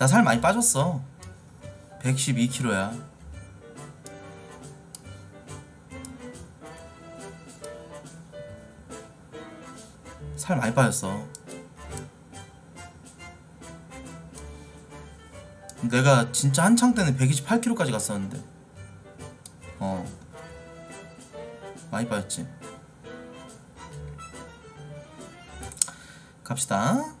나 살 많이 빠졌어. 112kg야. 살 많이 빠졌어. 내가 진짜 한창 때는 128kg까지 갔었는데. 어. 많이 빠졌지. 갑시다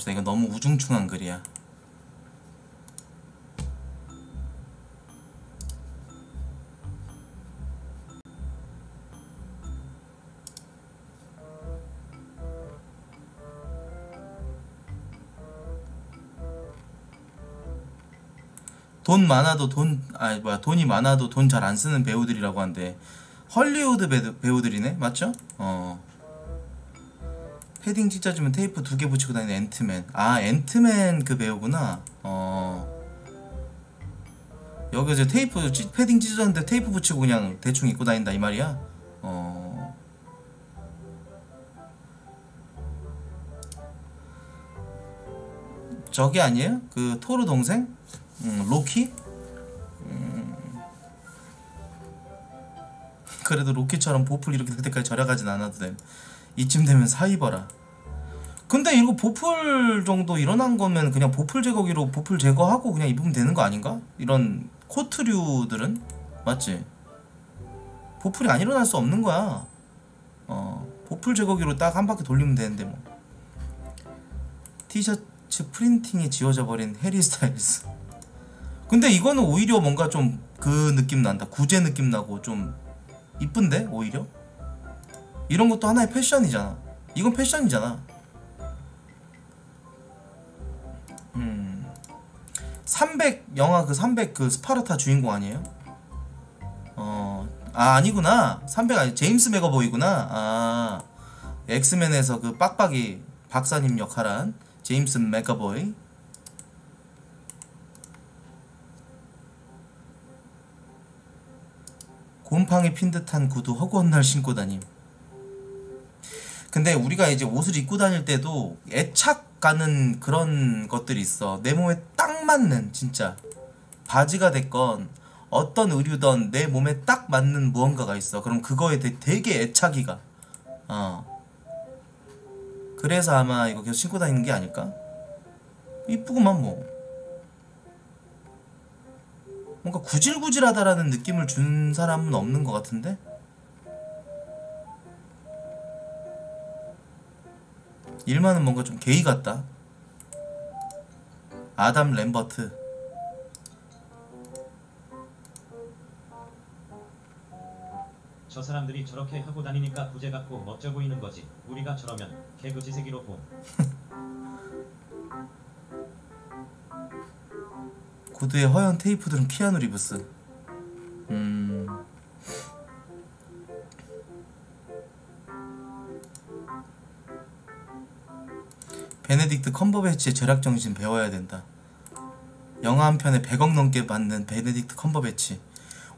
넘어갑시다 이거 너무 우중충한 글이야. 돈 많아도 돈 아니 뭐야 돈이 많아도 돈 잘 안 쓰는 배우들이라고 하는데 헐리우드 배우, 배우들이네? 맞죠? 어 패딩 찢어지면 테이프 두 개 붙이고 다니는 앤트맨 아 앤트맨 그 배우구나 어 여기 이제 테이프 찌, 패딩 찢어졌는데 테이프 붙이고 그냥 대충 입고 다닌다 이 말이야 어 저기 아니에요? 그 토르 동생? 음, 로키? 음. 그래도 로키처럼 보풀 이렇게 그때까지 절약하진 않아도 돼. 이쯤 되면 사입어라. 근데 이거 보풀 정도 일어난 거면 그냥 보풀 제거기로 보풀 제거하고 그냥 입으면 되는 거 아닌가? 이런 코트류들은 맞지? 보풀이 안 일어날 수 없는 거야. 어, 보풀 제거기로 딱 한 바퀴 돌리면 되는데 뭐. 티셔츠 프린팅이 지워져 버린 해리 스타일스. 근데 이거는 오히려 뭔가 좀 그 느낌 난다. 구제 느낌 나고 좀 이쁜데 오히려? 이런 것도 하나의 패션이잖아. 이건 패션이잖아. 300 영화 그 300 그 스파르타 주인공 아니에요? 어. 아 아니구나. 300 아니 제임스 맥어보이구나. 아. 엑스맨에서 그 빡빡이 박사님 역할한 제임스 맥어보이. 곰팡이 핀 듯한 구두 허구한 날 신고 다님. 근데 우리가 이제 옷을 입고 다닐 때도 애착 가는 그런 것들이 있어. 내 몸에 딱 맞는 진짜 바지가 됐건 어떤 의류든 내 몸에 딱 맞는 무언가가 있어. 그럼 그거에 대- 되게 애착이 가. 어. 그래서 아마 이거 계속 신고 다니는 게 아닐까? 이쁘구만 뭐. 뭔가 구질구질하다라는 느낌을 준 사람은 없는 것 같은데? 일만은 뭔가 좀 게이 같다. 아담 램버트. 저 사람들이 저렇게 하고 다니니까 부자 같고 멋져 보이는 거지. 우리가 저러면 개그지새끼로 봄. 구두에 허연 테이프 두른 키아누 리브스. 음. 베네딕트 컴버배치의 절약 정신 배워야 된다. 영화 한 편에 100억 넘게 받는 베네딕트 컴버배치.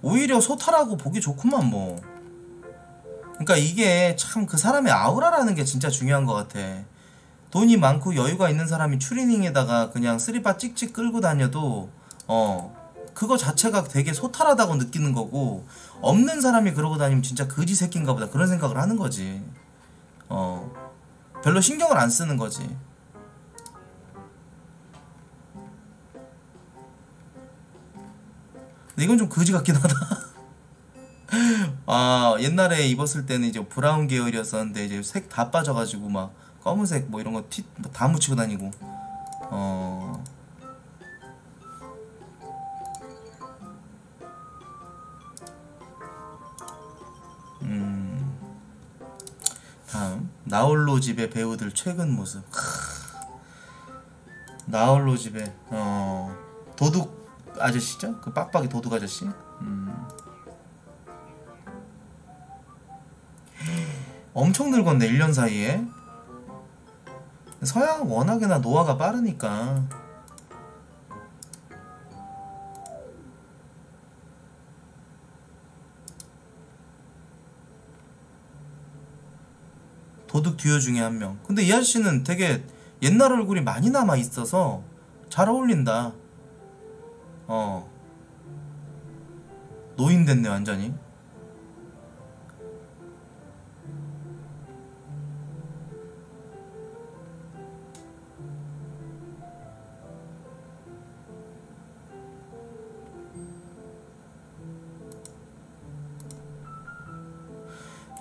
오히려 소탈하고 보기 좋구만 뭐. 그러니까 이게 참 그 사람의 아우라라는 게 진짜 중요한 것 같아. 돈이 많고 여유가 있는 사람이 추리닝에다가 그냥 쓰리바 찍찍 끌고 다녀도 어 그거 자체가 되게 소탈하다고 느끼는 거고 없는 사람이 그러고 다니면 진짜 거지 새끼인가 보다 그런 생각을 하는 거지 어 별로 신경을 안 쓰는 거지 근데 이건 좀 거지 같긴 하다. 아 옛날에 입었을 때는 이제 브라운 계열이었었는데 이제 색 다 빠져가지고 막 검은색 뭐 이런 거티다 묻히고 다니고. 어. 음. 다음. 나홀로 집의 배우들 최근 모습. 크. 나홀로 집의 어 도둑 아저씨죠? 그 빡빡이 도둑 아저씨. 음. 엄청 늙었네 1년 사이에 서양 워낙에나 노화가 빠르니까 도둑 듀오 중에 한 명. 근데 이 아저씨는 되게 옛날 얼굴이 많이 남아 있어서 잘 어울린다. 어. 노인 됐네 완전히.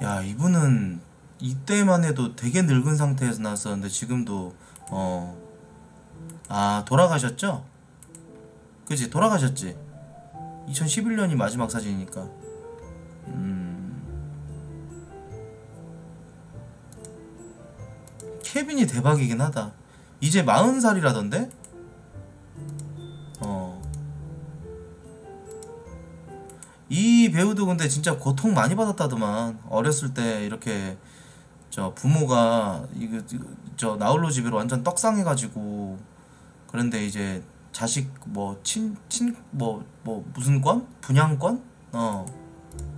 야 이분은 이때만 해도 되게 늙은 상태에서 나왔었는데 지금도 어 아 돌아가셨죠? 그지 돌아가셨지. 2011년이 마지막 사진이니까. 음. 케빈이 대박이긴 하다. 이제 40살이라던데? 어. 이 배우도 근데 진짜 고통 많이 받았다더만. 어렸을 때 이렇게 저 부모가 이거, 저 나홀로 집으로 완전 떡상해가지고 그런데 이제 자식 뭐 친친뭐뭐 무슨 권? 분양권? 어.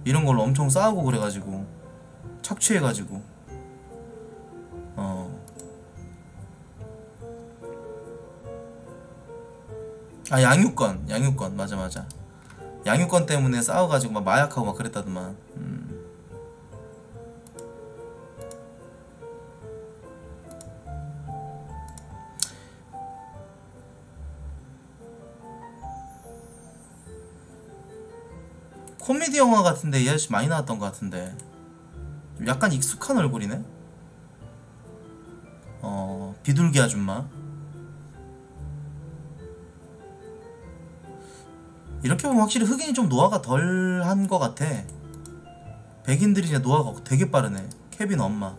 이런 걸로 엄청 싸우고 그래가지고 착취해가지고. 어. 아 양육권 양육권. 맞아 맞아. 양육권 때문에 싸워가지고 막 마약하고 막 그랬다더만. 음. 코미디 영화 같은데 이 아저씨 많이 나왔던 것 같은데. 좀 약간 익숙한 얼굴이네? 어 비둘기 아줌마. 이렇게 보면 확실히 흑인이 좀 노화가 덜 한 것 같아. 백인들이 이제 노화가 되게 빠르네. 케빈 엄마.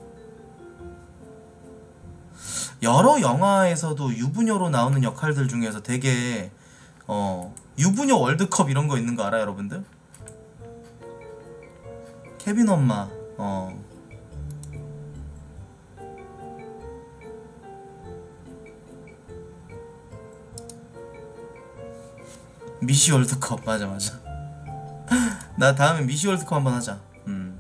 여러 영화에서도 유부녀로 나오는 역할들 중에서 되게 어 유부녀 월드컵 이런 거 있는 거 알아요 여러분들? 케빈 엄마 어. 미시 월드컵 맞아 맞아. 나 다음에 미시 월드컵 한번 하자. 음.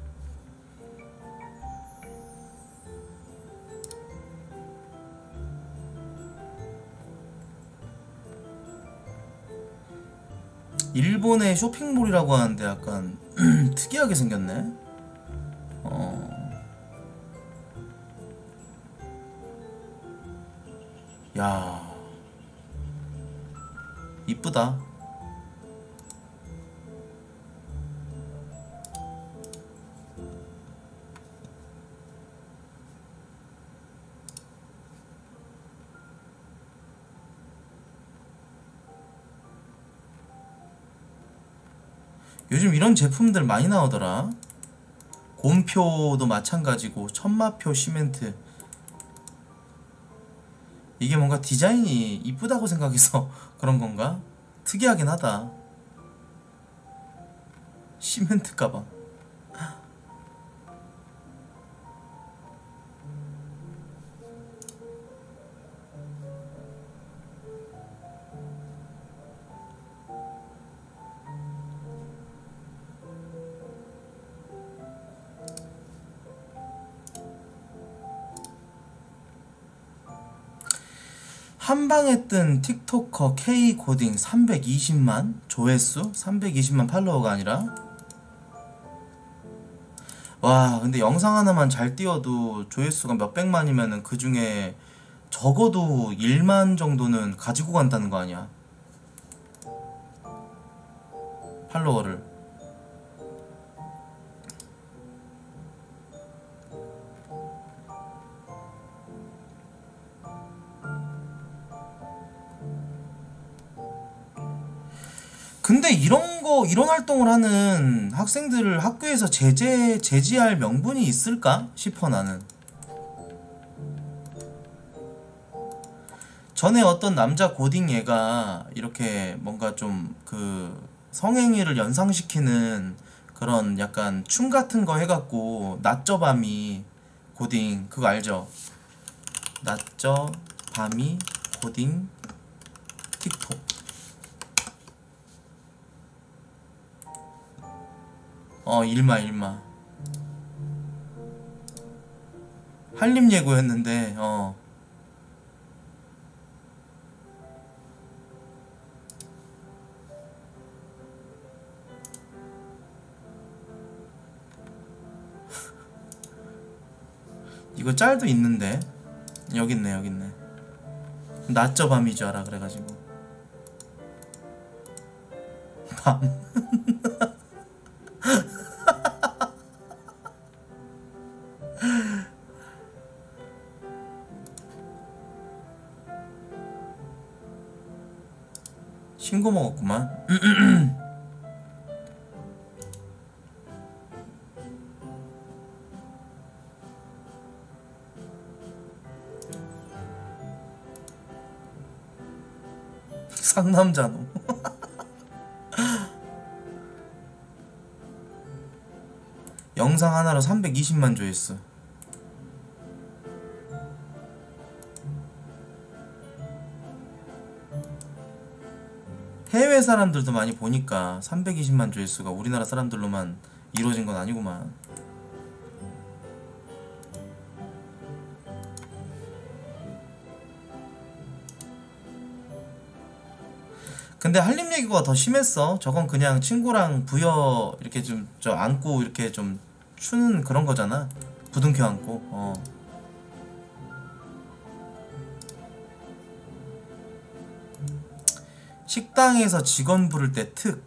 일본의 쇼핑몰이라고 하는데 약간 특이하게 생겼네 어. 야. 이쁘다. 요즘 이런 제품들 많이 나오더라. 곰표도 마찬가지고 천마표 시멘트 이게 뭔가 디자인이 이쁘다고 생각해서 그런 건가? 특이하긴 하다 시멘트 가방 한방에 뜬 틱토커 K 고딩 320만 조회수 320만 팔로워가 아니라. 와 근데 영상 하나만 잘 띄워도 조회수가 몇백만이면은 그 중에 적어도 1만 정도는 가지고 간다는 거 아니야? 팔로워를 이런 거 이런 활동을 하는 학생들을 학교에서 제재 제지할 명분이 있을까 싶어 나는. 전에 어떤 남자 고딩 얘가 이렇게 뭔가 좀 그 성행위를 연상시키는 그런 약간 춤 같은 거 해갖고 낮저 밤이 고딩 그거 알죠? 낮저 밤이 고딩 틱톡 어 일마 일마. 한림 예고였는데 어. 이거 짤도 있는데? 여기 있네 여기 있네. 낮저 밤이 줄 알아 그래가지고. 밤 신고 먹었구만. 상남자노 영상 하나로 320만 조회수 해외 사람들도 많이 보니까 320만 조회수가 우리나라 사람들로만 이루어진 건 아니구만 근데 한림 얘기가 더 심했어. 저건 그냥 친구랑 부여 이렇게 좀 저 안고 이렇게 좀 추는 그런 거잖아. 부둥켜 안고. 어. 식당에서 직원 부를 때 특.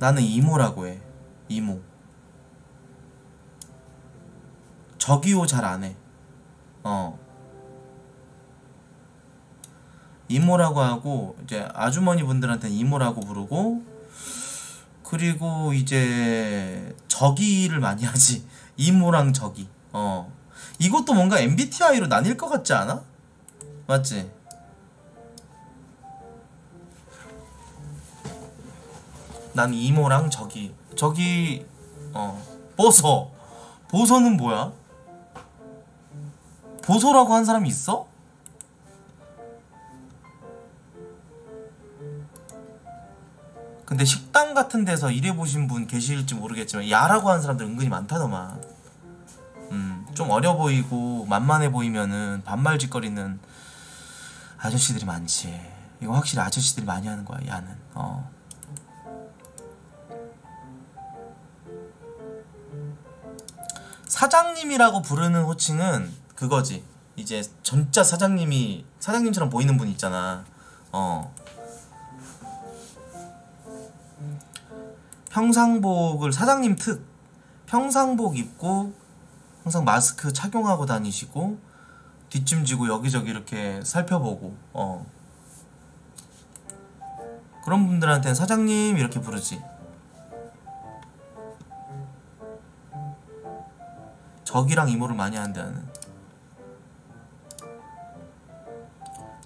나는 이모라고 해. 이모. 저기요 잘 안 해. 어. 이모라고 하고 이제 아주머니 분들한테는 이모라고 부르고 그리고 이제 저기를 많이 하지 이모랑 저기 어 이것도 뭔가 MBTI로 나뉠 것 같지 않아? 맞지? 난 이모랑 저기 저기 어 보소 보소는 뭐야? 보소라고 한 사람이 있어? 근데 식당 같은 데서 일해보신 분 계실지 모르겠지만 야라고 하는 사람들 은근히 많다더만 음, 좀 어려 보이고 만만해 보이면은 반말 짓거리는 아저씨들이 많지. 이거 확실히 아저씨들이 많이 하는 거야 야는 어. 사장님이라고 부르는 호칭은 그거지. 이제 진짜 사장님이 사장님처럼 보이는 분 있잖아. 어. 평상복을 사장님 특. 평상복 입고 항상 마스크 착용하고 다니시고 뒷짐지고 여기저기 이렇게 살펴보고 어. 그런 분들한테는 사장님 이렇게 부르지. 적이랑 이모를 많이 한다는.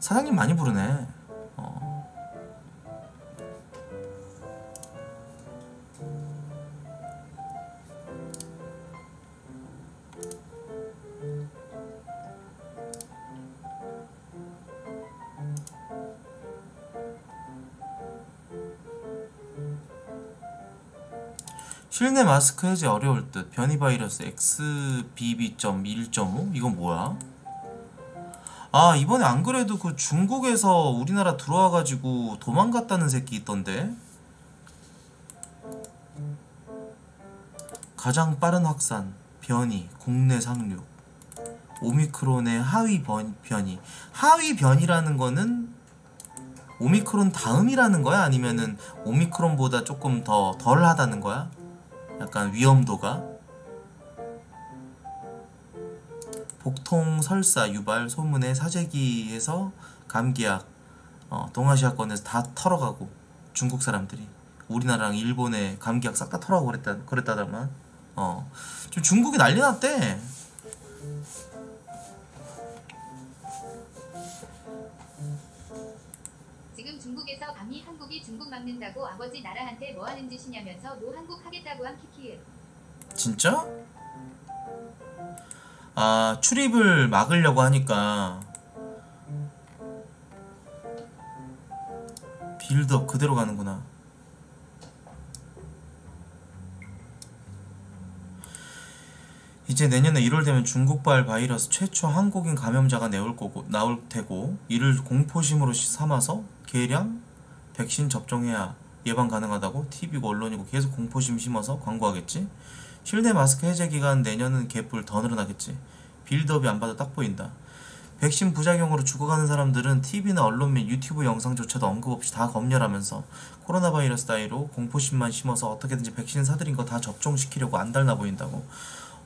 사장님 많이 부르네 실내 마스크 해제 어려울 듯. 변이 바이러스 XBB.1.5 이건 뭐야? 아 이번에 안 그래도 그 중국에서 우리나라 들어와가지고 도망갔다는 새끼 있던데? 가장 빠른 확산. 변이. 국내 상륙. 오미크론의 하위 변, 변이. 하위 변이라는 거는 오미크론 다음이라는 거야? 아니면은 오미크론보다 조금 더 덜하다는 거야? 약간 위험도가? 복통 설사 유발 소문에 사재기에서 감기약 어, 동아시아권에서 다 털어가고 중국 사람들이 우리나라랑 일본에 감기약 싹 다 털어가고 그랬다 그랬다더만. 어 지금 중국이 난리 났대 중국에서 감히 한국이 중국 막는다고 아버지 나라한테 뭐하는 짓이냐면서 no 한국 하겠다고 함 키키. 진짜? 아 출입을 막으려고 하니까 build up 그대로 가는구나 이제 내년에 1월 되면 중국발 바이러스 최초 한국인 감염자가 나올 거고 나올 테고 이를 공포심으로 삼아서 계량 백신 접종해야 예방 가능하다고 TV고 언론이고 계속 공포심 심어서 광고하겠지. 실내 마스크 해제 기간 내년은 개뿔 더 늘어나겠지. 빌드업이 안 봐도 딱 보인다. 백신 부작용으로 죽어가는 사람들은 TV나 언론 및 유튜브 영상조차도 언급 없이 다 검열하면서 코로나 바이러스 따위로 공포심만 심어서 어떻게든지 백신 사들인 거 다 접종시키려고 안달나 보인다고.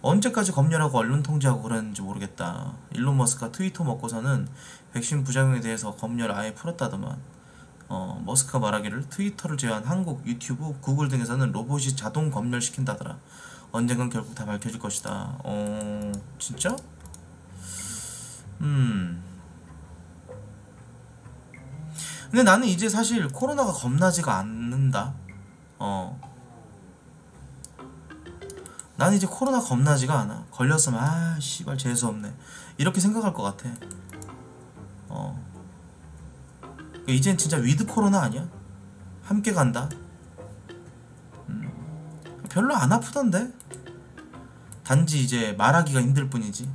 언제까지 검열하고 언론 통제하고 그러는지 모르겠다. 일론 머스크가 트위터 먹고서는 백신 부작용에 대해서 검열 아예 풀었다더만. 어, 머스크가 말하기를 트위터를 제외한 한국, 유튜브, 구글 등에서는 로봇이 자동 검열시킨다더라. 언젠간 결국 다 밝혀질 것이다. 어, 진짜? 음. 근데 나는 이제 사실 코로나가 겁나지가 않는다. 어. 난 이제 코로나 겁나지가 않아. 걸렸으면 아 씨발 재수 없네. 이렇게 생각할 것 같아. 어. 그러니까 이젠 진짜 with 코로나 아니야? 함께 간다. 음. 별로 안 아프던데. 단지 이제 말하기가 힘들 뿐이지.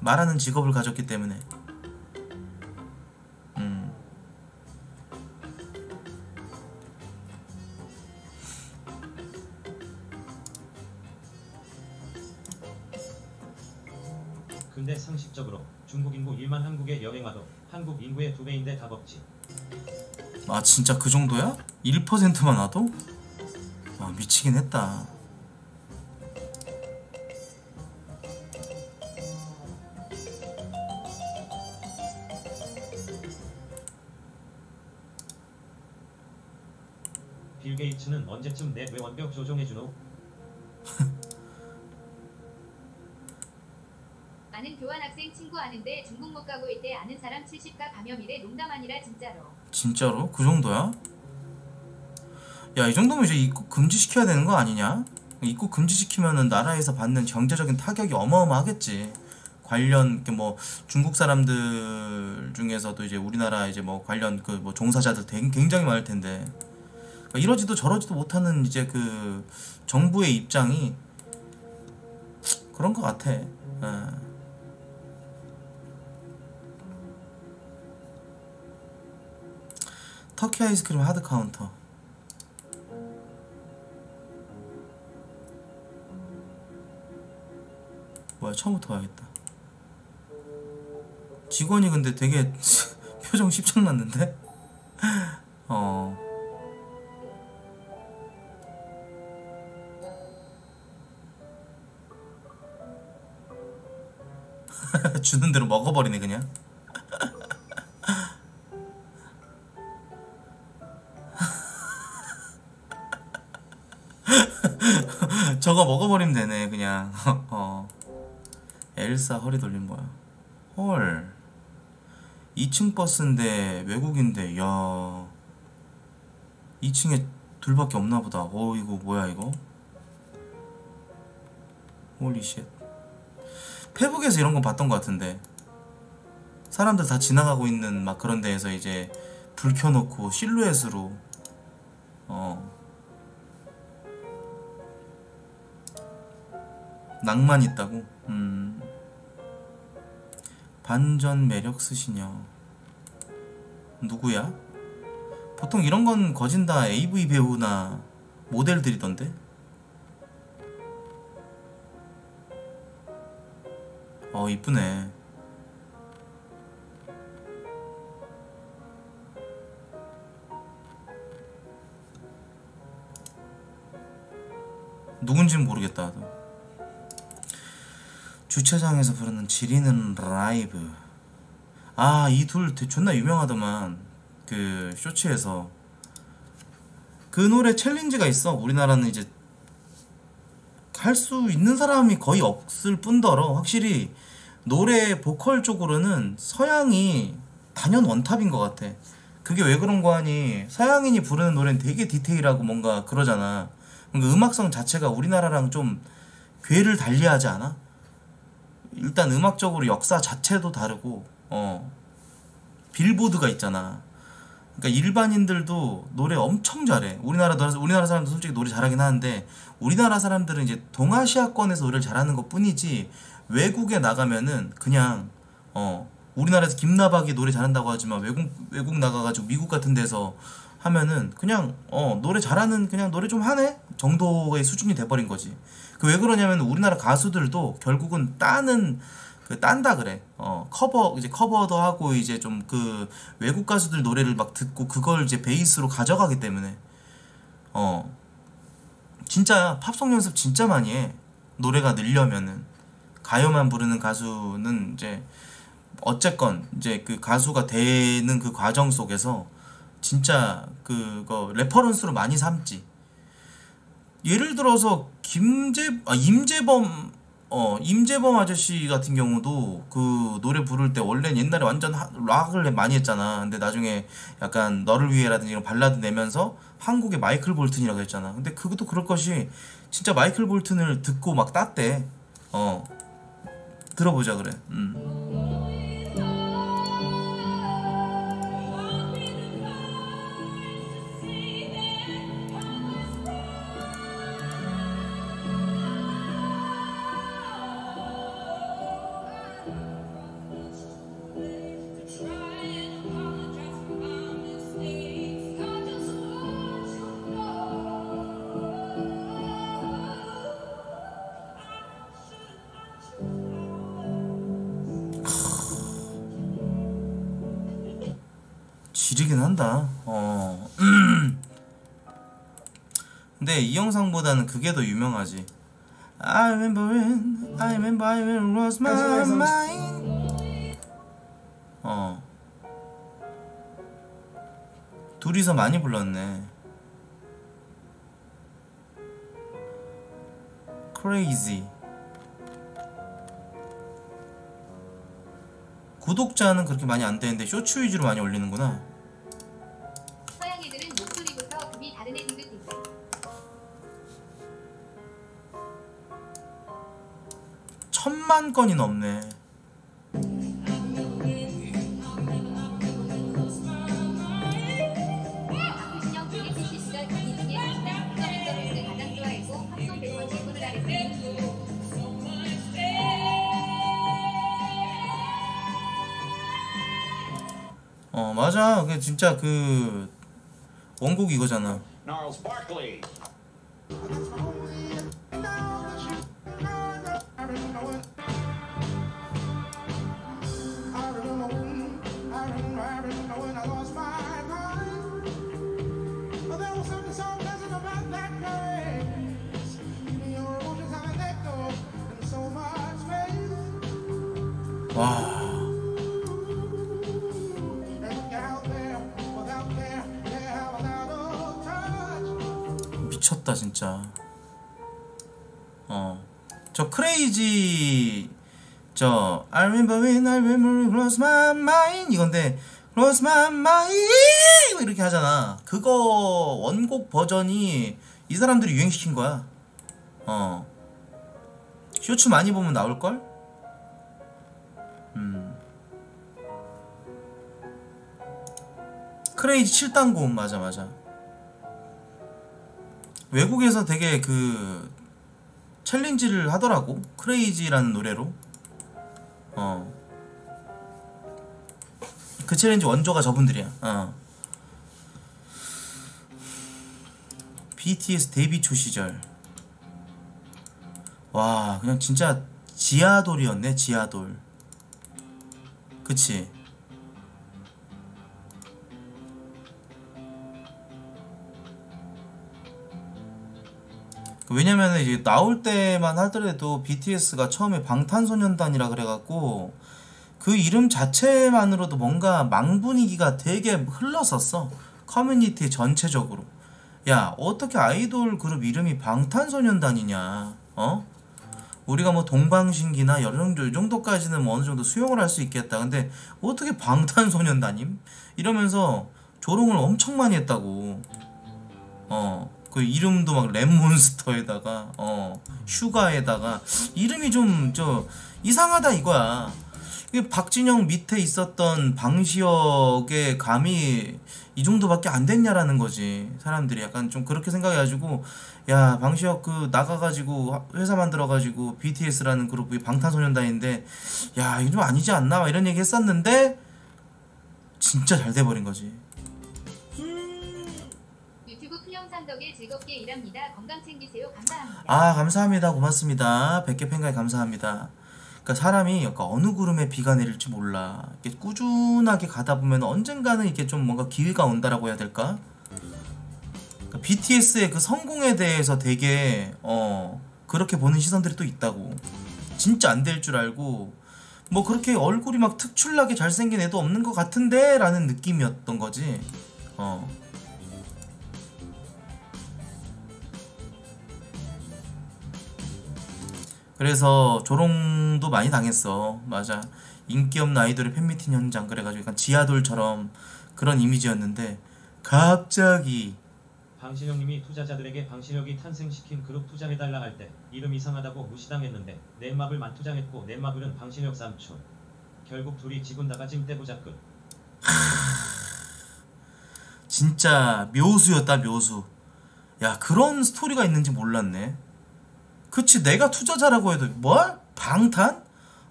말하는 직업을 가졌기 때문에. 음. 근데 상식적으로 중국 인구 1만 한국에 여행 와도 한국 인구의 두 배인데 답 없지. 아 진짜 그 정도야? 1%만 와도? 와 미치긴 했다. 빌 게이츠는 언제쯤 내 외원벽 조종해주노? 아는 교환학생 친구 아는데 중국 못 가고 있대 아는 사람 70가 감염이래 농담 아니라 진짜로. 진짜로? 그 정도야? 야 이 정도면 이제 입국 금지시켜야 되는 거 아니냐? 입국 금지시키면은 나라에서 받는 경제적인 타격이 어마어마하겠지. 관련 그뭐 중국 사람들 중에서도 이제 우리나라 이제 뭐 관련 그 뭐 종사자들 되- 굉장히 많을 텐데 그러니까 이러지도 저러지도 못하는 이제 그 정부의 입장이 그런 것 같아. 예. 터키 아이스크림 hard counter. 뭐야 처음부터 봐야겠다. 직원이 근데 되게 표정 십창 났는데? 엘사 허리 돌림 뭐야. 헐. 2층 버스인데 외국인데 야. 2층에 둘밖에 없나 보다. 어 이거 뭐야 이거? holy shit 페북에서 이런 거 봤던 것 같은데. 사람들 다 지나가고 있는 막 그런 데에서 이제 불 켜놓고 실루엣으로. 어. 낭만 있다고? 음. 반전 매력 쓰시녀. 누구야? 보통 이런 건 거진 다 AV 배우나 모델들이던데? 어, 이쁘네. 누군지는 모르겠다. 주차장에서 부르는 지리는 라이브. 아 이 둘 존나 유명하더만. 그 쇼츠에서. 그 노래 챌린지가 있어. 우리나라는 이제 할 수 있는 사람이 거의 없을 뿐더러 확실히 노래 보컬 쪽으로는 서양이 단연 원탑인 것 같아. 그게 왜 그런 거 하니? 서양인이 부르는 노래는 되게 디테일하고 뭔가 그러잖아. 그러니까 음악성 자체가 우리나라랑 좀 궤를 달리하지 않아? 일단 음악적으로 역사 자체도 다르고 어 빌보드가 있잖아. 그러니까 일반인들도 노래 엄청 잘해. 우리나라 우리나라 사람도 솔직히 노래 잘하긴 하는데 우리나라 사람들은 이제 동아시아권에서 노래를 잘하는 것 뿐이지 외국에 나가면은 그냥 어 우리나라에서 김나박이 노래 잘한다고 하지만 외국 외국 나가가지고 미국 같은 데서 하면은 그냥 어 노래 잘하는 그냥 노래 좀 하네 정도의 수준이 돼버린 거지. 그 왜 그러냐면 우리나라 가수들도 결국은 따는 그 딴다 그래. 어 커버 이제 커버도 하고 이제 좀 그 외국 가수들 노래를 막 듣고 그걸 이제 베이스로 가져가기 때문에 어 진짜 팝송 연습 진짜 많이 해. 노래가 늘려면은 가요만 부르는 가수는 이제 어쨌건 이제 그 가수가 되는 그 과정 속에서 진짜 그거 reference로 많이 삼지. 예를 들어서 김재 아 임재범 어 임재범 아저씨 같은 경우도 그 노래 부를 때 원래는 옛날에 완전 하- 락을 많이 했잖아. 근데 나중에 약간 너를 위해라든지 이런 발라드 내면서 한국의 마이클 볼튼이라고 했잖아. 근데 그것도 그럴 것이 진짜 마이클 볼튼을 듣고 막 땄대. 어 들어보자 그래. 음. 이 영상보다는 그게 더 유명하지. I remember when, I remember, I remember lost my mind. 어. 둘이서 많이 불렀네. Crazy. 구독자는 그렇게 많이 안 되는데 쇼츠 위주로 많이 올리는구나. 질문을 하랬대. 어 맞아. 그 진짜 그 원곡 이거잖아. 진짜. 어. 저 크레이지 저 I remember when I remember lost my mind 이건데 lost my mind 이렇게 하잖아. 그거 원곡 버전이 이 사람들이 유행시킨 거야. 어. 쇼츠 많이 보면 나올 걸? 음. crazy 7단 고음 맞아 맞아. 외국에서 되게 그 challenge를 하더라고. crazy라는 노래로. 어. 그 challenge 원조가 저분들이야. 어. BTS 데뷔 초 시절. 와 그냥 진짜 지하돌이었네 지하돌. 그치 왜냐면은 이제 나올 때만 하더라도 BTS가 처음에 방탄소년단이라 그래갖고 그 이름 자체만으로도 뭔가 망 분위기가 되게 흘렀었어. 커뮤니티 전체적으로. 야 어떻게 아이돌 그룹 이름이 방탄소년단이냐? 어? 우리가 뭐 동방신기나 이 정도, 이 정도까지는 뭐 어느 정도 수용을 할 수 있겠다. 근데 어떻게 방탄소년단임? 이러면서 조롱을 엄청 많이 했다고. 어 그 이름도 막 랩몬스터에다가 어 슈가에다가. 이름이 좀 저 이상하다 이거야. 이게 박진영 밑에 있었던 방시혁의 감이 이 정도밖에 안 됐냐라는 거지. 사람들이 약간 좀 그렇게 생각해가지고 야 방시혁 그 나가가지고 회사 만들어가지고 BTS라는 그룹이 방탄소년단인데 야 이거 좀 아니지 않나? 막 이런 얘기 했었는데 진짜 잘 돼버린 거지 풀영상 덕에 즐겁게 일합니다. 건강 챙기세요. 감사합니다. 아 감사합니다. 고맙습니다. 100개 팬가에 감사합니다. 그러니까 사람이 약간 어느 구름에 비가 내릴지 몰라. 이게 꾸준하게 가다 보면 언젠가는 이게 좀 뭔가 기회가 온다라고 해야 될까? 그러니까 BTS의 그 성공에 대해서 되게 어 그렇게 보는 시선들이 또 있다고. 진짜 안 될 줄 알고 뭐 그렇게 얼굴이 막 특출나게 잘생긴 애도 없는 것 같은데 라는 느낌이었던 거지. 어 그래서 조롱도 많이 당했어. 맞아. 인기 없는 아이돌의 팬미팅 현장 그래가지고 약간 지하돌처럼 그런 이미지였는데 갑자기 방신영님이 투자자들에게 방신혁이 탄생시킨 그룹 투자해달라 할 때 이름 이상하다고 무시당했는데 넷마블 만투장했고 넷마블은 방신혁 삼촌. 결국 둘이 지군다가 찜대보자 끝. 진짜 묘수였다 묘수. 야 그런 스토리가 있는지 몰랐네. 그치 내가 투자자라고 해도 뭐? 방탄?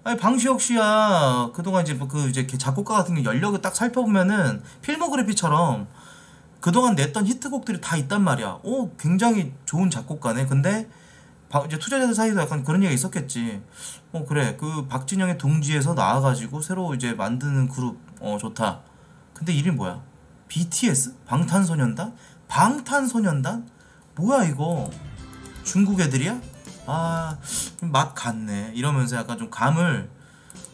아니 방시혁 씨야 그동안 이제 뭐그 이제 걔 작곡가 같은 게 연력을 딱 살펴보면은 필모그래피처럼 그동안 냈던 히트곡들이 다 있단 말이야. 오 굉장히 좋은 작곡가네. 근데 바- 이제 투자자들 사이도 약간 그런 얘기가 있었겠지. 어 그래 그 박진영의 동지에서 나와가지고 새로 이제 만드는 그룹 어 좋다. 근데 이름이 뭐야? BTS? 방탄소년단? 방탄소년단? 뭐야 이거? 중국 애들이야? 아, 맛 같네. 이러면서 약간 좀 감을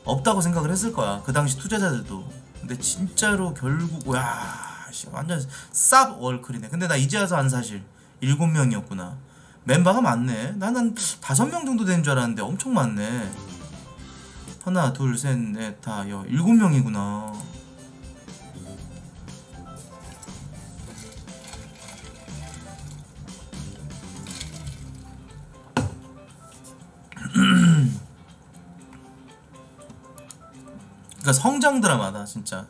없다고 생각을 했을 거야. 그 당시 투자자들도. 근데 진짜로 결국, 야, 씨, 완전 쌉 월클이네. 근데 나 이제 와서 안 사실. 일곱 명이었구나. 멤버가 많네. 나는 다섯 명 정도 되는 줄 알았는데 엄청 많네. 하나, 둘, 셋, 넷, 다, 여, 일곱 명이구나. 그러니까 성장 드라마다 진짜.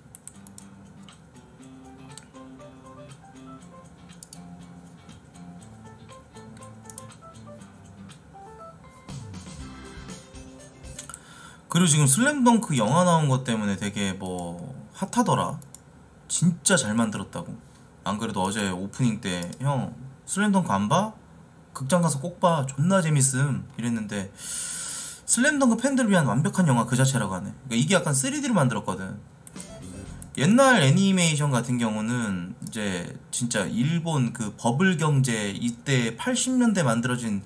그리고 지금 슬램덩크 영화 나온 것 때문에 되게 뭐 핫하더라. 진짜 잘 만들었다고. 안 그래도 어제 오프닝 때 형 슬램덩크 안 봐? 극장 가서 꼭 봐. 존나 재밌음. 이랬는데 슬램덩크 팬들을 위한 완벽한 영화 그 자체라고 하네. 그러니까 이게 약간 3D로 만들었거든. 옛날 애니메이션 같은 경우는 이제 진짜 일본 그 버블 경제 이때 80년대 만들어진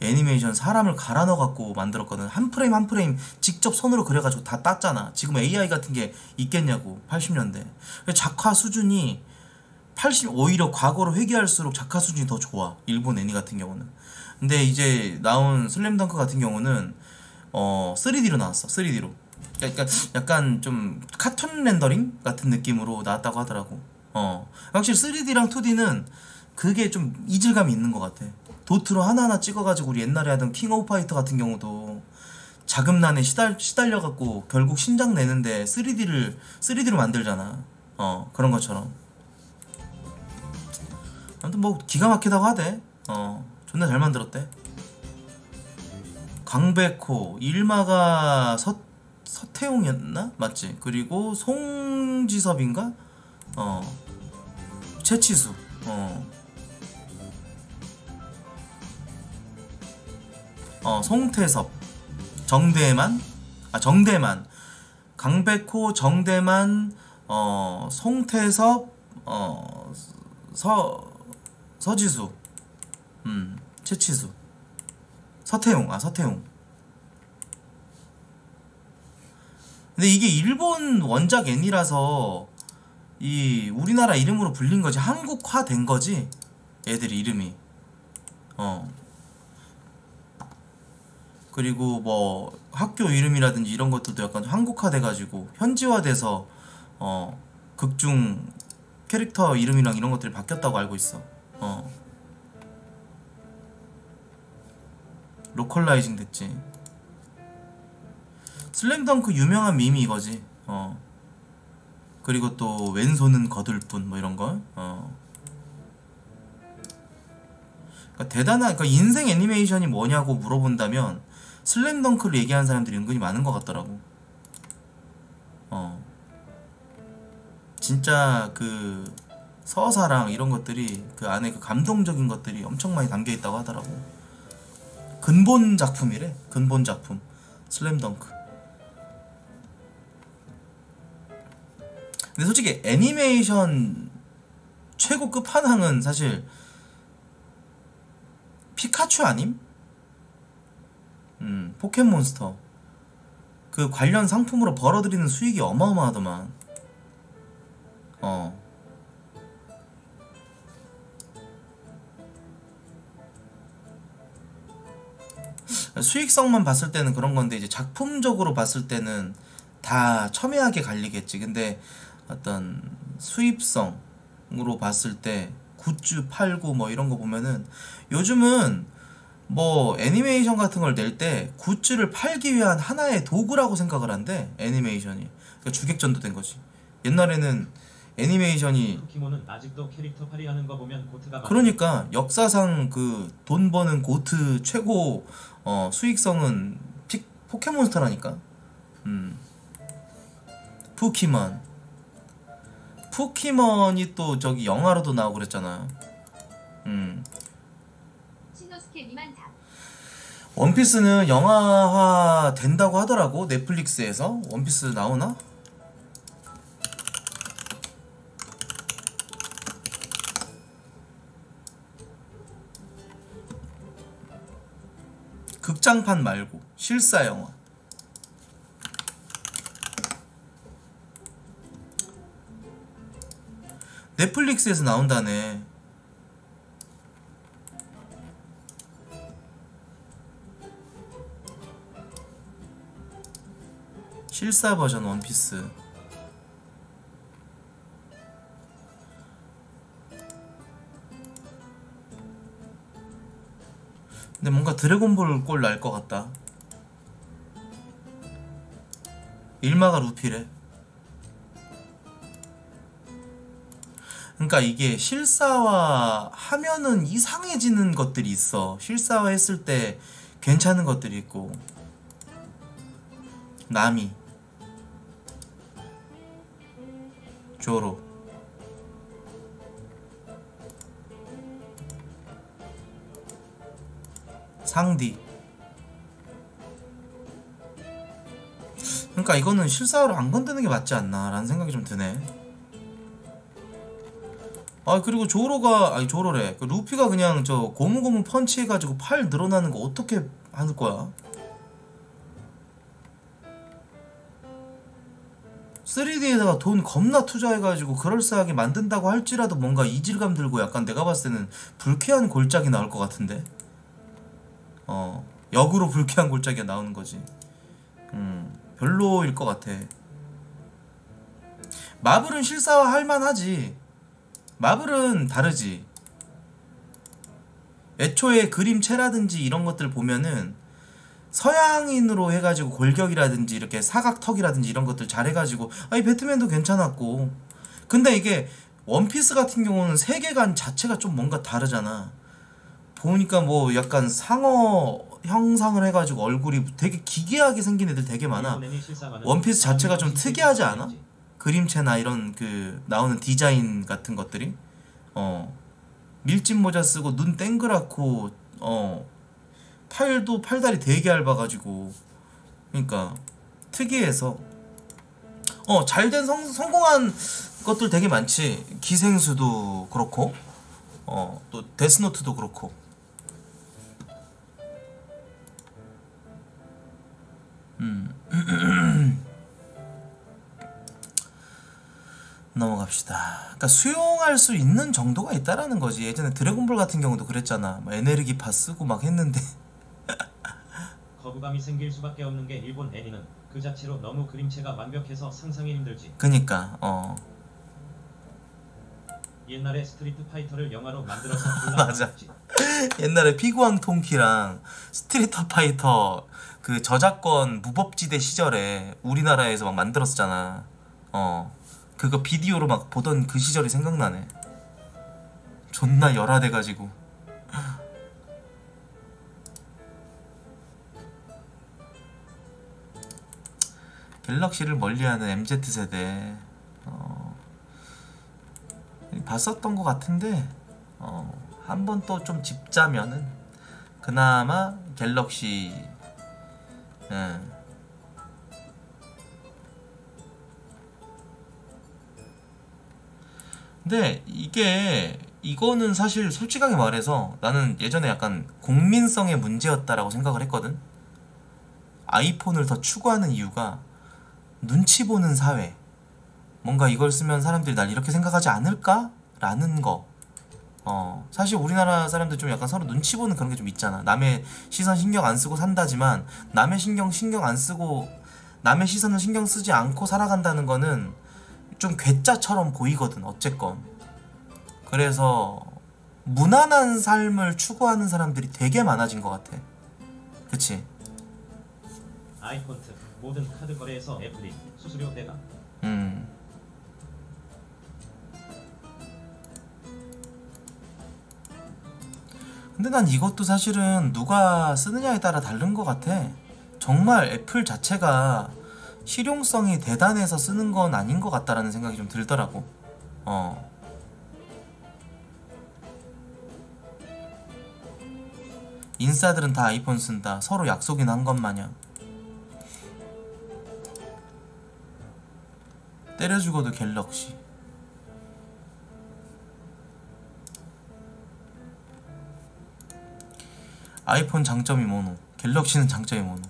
애니메이션 사람을 갈아 넣어 갖고 만들었거든. 한 프레임 한 프레임 직접 손으로 그려 가지고 다 땄잖아. 지금 AI 같은 게 있겠냐고 80년대. 작화 수준이 80 오히려 과거로 회귀할수록 작화 수준이 더 좋아. 일본 애니 같은 경우는. 근데 이제 나온 슬램덩크 같은 경우는 어 3D로 나왔어. 3D로. 그러니까 약간 좀 cartoon rendering 같은 느낌으로 나왔다고 하더라고. 어. 확실히 3D랑 2D는 그게 좀 이질감이 있는 것 같아. 도트로 하나하나 찍어가지고 우리 옛날에 하던 킹 오브 파이터 같은 경우도 자금난에 시달, 시달려갖고 결국 신작 내는데 3D를 3D로 만들잖아. 어 그런 것처럼. 아무튼 뭐 기가 막히다고 하대. 어 존나 잘 만들었대. 강백호 일마가 서 서태웅이었나? 맞지? 그리고 송지섭인가? 어. 최치수. 어. 어 송태섭. 정대만? 아 정대만. 강백호 정대만 어 송태섭 어 서 서지수. 음 최치수 서태웅 아 서태웅 근데 이게 일본 원작 애니라서 이 우리나라 이름으로 불린 거지 한국화 된 거지 애들이 이름이 어 그리고 뭐 학교 이름이라든지 이런 것들도 약간 한국화 돼가지고 현지화 돼서 어 극중 캐릭터 이름이랑 이런 것들이 바뀌었다고 알고 있어. 어. localizing 됐지. 슬램덩크 유명한 meme이 이거지. 어. 그리고 또 왼손은 거들 뿐 뭐 이런 거. 어. 그러니까 대단한 그러니까 인생 애니메이션이 뭐냐고 물어본다면 슬램덩크를 얘기하는 사람들이 은근히 많은 것 같더라고. 어. 진짜 그 서사랑 이런 것들이 그 안에 그 감동적인 것들이 엄청 많이 담겨 있다고 하더라고. 근본 작품이래. 근본 작품. 슬램덩크. 근데 솔직히 애니메이션 최고 끝판왕은 사실 피카츄 아님? 음, 포켓몬스터. 그 관련 상품으로 벌어들이는 수익이 어마어마하더만. 어. 수익성만 봤을 때는 그런 건데 이제 작품적으로 봤을 때는 다 첨예하게 갈리겠지. 근데 어떤 수입성으로 봤을 때 굿즈 팔고 뭐 이런 거 보면은 요즘은 뭐 애니메이션 같은 걸 낼 때 goods를 팔기 위한 하나의 도구라고 생각을 한대 애니메이션이 그러니까 주객전도 된 거지 옛날에는 애니메이션이 포켓몬은 아직도 캐릭터 팔이하는 거 보면 GOAT가 맞아. 그러니까 역사상 그 돈 버는 GOAT 최고 어, 수익성은 피, 포켓몬스터라니까. 음. 포키먼. 포키먼이 또 저기 영화로도 나오고 그랬잖아. 음. 원피스는 영화화 된다고 하더라고 넷플릭스에서 원피스 나오나? 극장판 말고 실사 영화. 넷플릭스에서 나온다네. 실사 버전 원피스 근데 뭔가 드래곤볼 꼴 날 것 같다. 일마가 루피래. 그러니까 이게 실사화 하면은 이상해지는 것들이 있어. 실사화 했을 때 괜찮은 것들이 있고. 나미 조로 상디. 그러니까 이거는 실사화로 안 건드는 게 맞지 않나 라는 생각이 좀 드네. 아 그리고 조로가 아니 조로래. 그 루피가 그냥 저 고무고무 펀치 해가지고 팔 늘어나는 거 어떻게 하는 거야? 3D에다가 돈 겁나 투자해가지고 그럴싸하게 만든다고 할지라도 뭔가 이질감 들고 약간 내가 봤을 때는 불쾌한 골짜기 나올 것 같은데 어 역으로 불쾌한 골짜기가 나오는 거지. 음 별로일 것 같아. 마블은 실사화 할만하지. 마블은 다르지. 애초에 그림체라든지 이런 것들 보면은 서양인으로 해가지고 골격이라든지 이렇게 사각턱이라든지 이런 것들 잘 해가지고 아니 배트맨도 괜찮았고. 근데 이게 원피스 같은 경우는 세계관 자체가 좀 뭔가 다르잖아 보니까 뭐 약간 상어 형상을 해가지고 얼굴이 되게 기괴하게 생긴 애들 되게 많아. 애니 실사화는 원피스 자체가 좀 다음에 특이하지 않아? 진행이지. 그림체나 이런 그 나오는 디자인 같은 것들이? 어. 밀짚 모자 쓰고 눈 땡그랗고 어. 팔도 팔다리 되게 얇아가지고. 그러니까 특이해서. 어 잘된 성공한 것들 되게 많지. 기생수도 그렇고 어또 데스노트도 그렇고 넘어갑시다. 그러니까 수용할 수 있는 정도가 있다라는 거지. 예전에 드래곤볼 같은 경우도 그랬잖아. 뭐 에네르기파 쓰고 막 했는데 거부감이 생길 수밖에 없는 게 일본 애니는 그 자체로 너무 그림체가 완벽해서 상상이 힘들지. 그니까 어 옛날에 스트리트 파이터를 영화로 만들어서 맞아. 옛날에 피구왕 통키랑 스트리트 파이터 그 저작권 무법지대 시절에 우리나라에서 막 만들었잖아. 어. 그거 비디오로 막 보던 그 시절이 생각나네. 존나 열화돼가지고. 갤럭시를 멀리하는 MZ 세대. 어. 봤었던 것 같은데. 어. 한번 또 좀 짚자면은 그나마 갤럭시 예. 근데 이게 이거는 사실 솔직하게 말해서 나는 예전에 약간 국민성의 문제였다라고 생각을 했거든. 아이폰을 더 추구하는 이유가 눈치 보는 사회. 뭔가 이걸 쓰면 사람들이 날 이렇게 생각하지 않을까라는 거. 어, 사실 우리나라 사람들 좀 약간 서로 눈치 보는 그런 게 좀 있잖아. 남의 시선 신경 안 쓰고 산다지만 남의 신경 신경 안 쓰고 남의 시선을 신경 쓰지 않고 살아간다는 거는 좀 괴짜처럼 보이거든. 어쨌건. 그래서 무난한 삶을 추구하는 사람들이 되게 많아진 것 같아. 그치? 아이폰트 모든 카드 거래에서 애플이 수수료 대가 음. 근데 난 이것도 사실은 누가 쓰느냐에 따라 다른 것 같아. 정말 애플 자체가 실용성이 대단해서 쓰는 건 아닌 것 같다라는 생각이 좀 들더라고. 어. 인싸들은 다 아이폰 쓴다. 서로 약속이나 한 것 마냥. 때려 죽어도 갤럭시. 아이폰 장점이 뭐노? 갤럭시는 장점이 뭐노?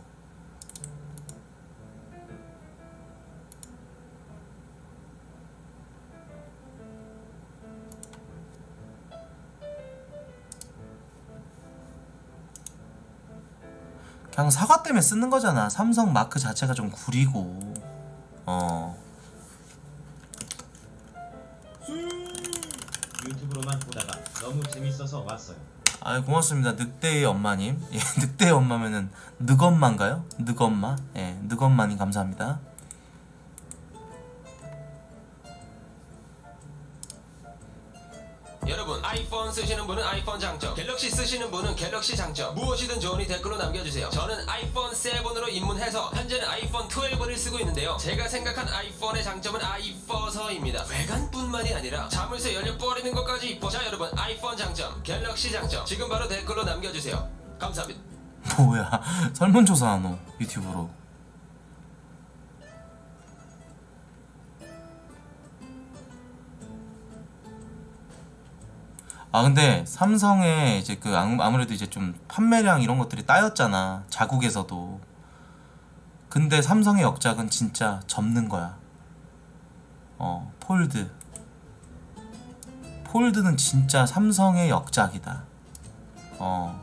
그냥 사과 때문에 쓰는 거잖아. 삼성 마크 자체가 좀 구리고. 어. 유튜브로만 보다가 너무 재밌어서 왔어요. 아 고맙습니다. 늑대의 엄마님. 예, 늑대의 엄마면은 늑엄마인가요? 늑엄마. 예, 늑엄마님 감사합니다. 여러분 아이폰 쓰시는 분은 아이폰 장점 갤럭시 쓰시는 분은 갤럭시 장점. 무엇이든 좋으니 댓글로 남겨주세요. 저는 아이폰 7으로 입문해서 현재는 아이폰 12를 쓰고 있는데요. 제가 생각한 아이폰의 장점은 아이퍼서입니다. 외관뿐만이 아니라 자물쇠 열려 버리는 것까지 이뻐. 자 여러분 아이폰 장점 갤럭시 장점. 지금 바로 댓글로 남겨주세요. 감사합니다. 뭐야? 설문조사 하노 유튜브로. 아 근데 삼성의 이제 그 아무- 아무래도 이제 좀 판매량 이런 것들이 따였잖아 자국에서도. 근데 삼성의 역작은 진짜 접는 거야. 어 폴드. Fold는 진짜 삼성의 역작이다. 어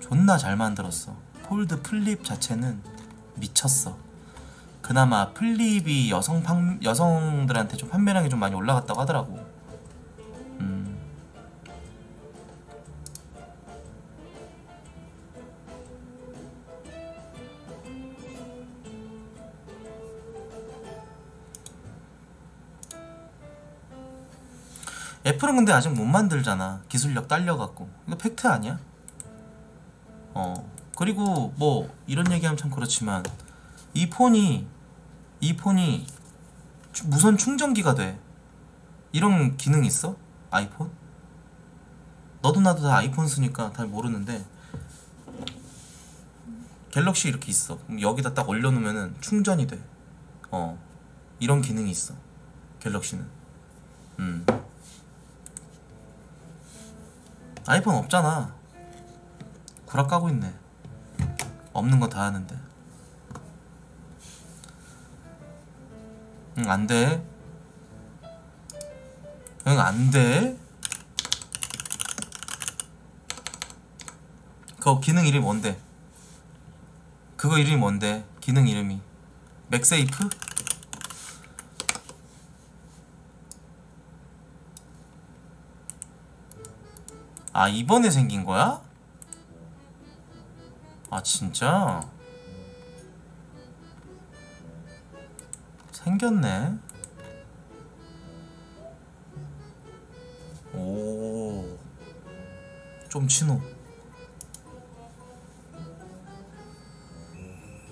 존나 잘 만들었어. Fold Flip 자체는 미쳤어. 그나마 Flip이 여성 판, 여성들한테 좀 판매량이 좀 많이 올라갔다고 하더라고 애플은 근데 아직 못 만들잖아. 기술력 딸려갖고. 이거 팩트 아니야? 어. 그리고 뭐 이런 얘기하면 참 그렇지만 이 폰이 이 폰이 추- 무선 충전기가 돼. 이런 기능 있어? 아이폰? 너도 나도 다 아이폰 쓰니까 잘 모르는데 갤럭시 이렇게 있어. 여기다 딱 올려놓으면은 충전이 돼어. 이런 기능이 있어. 갤럭시는. 음 아이폰 없잖아. 구락 까고 있네. 없는 거 다 하는데. 응 안돼. 응 안돼. 그거 기능 이름이 뭔데? 그거 이름이 뭔데? 기능 이름이. 맥세이프? 아 이번에 생긴 거야? 아 진짜? 생겼네. 오. 좀 치노.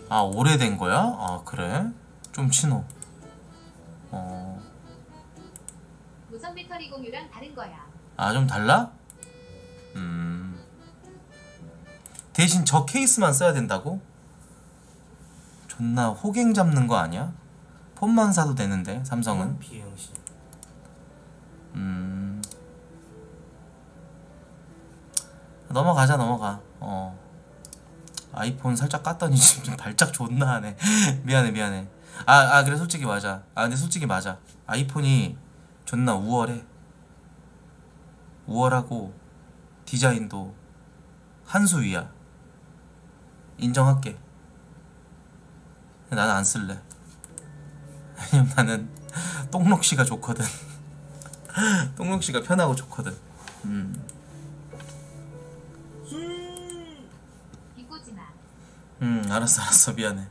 아 오래된 거야? 아 그래? 좀 치노. 어. 무선 배터리 공유랑 다른 거야. 아 좀 달라? 음. 대신 저 케이스만 써야 된다고? 존나 호갱 잡는 거 아니야? 폰만 사도 되는데 삼성은. 비행시. 음. 넘어가자 넘어가. 어. 아이폰 살짝 깠더니 지금 발작 존나 하네. 미안해 미안해. 아, 아 그래 솔직히 맞아. 아 근데 솔직히 맞아. 아이폰이 존나 우월해. 우월하고 디자인도 한 수 위야. 인정할게. 나는 안 쓸래. 왜냐면 나는 똥록씨가 좋거든. 똥록씨가 편하고 좋거든. 음, 마. 음 알았어 알았어. 미안해.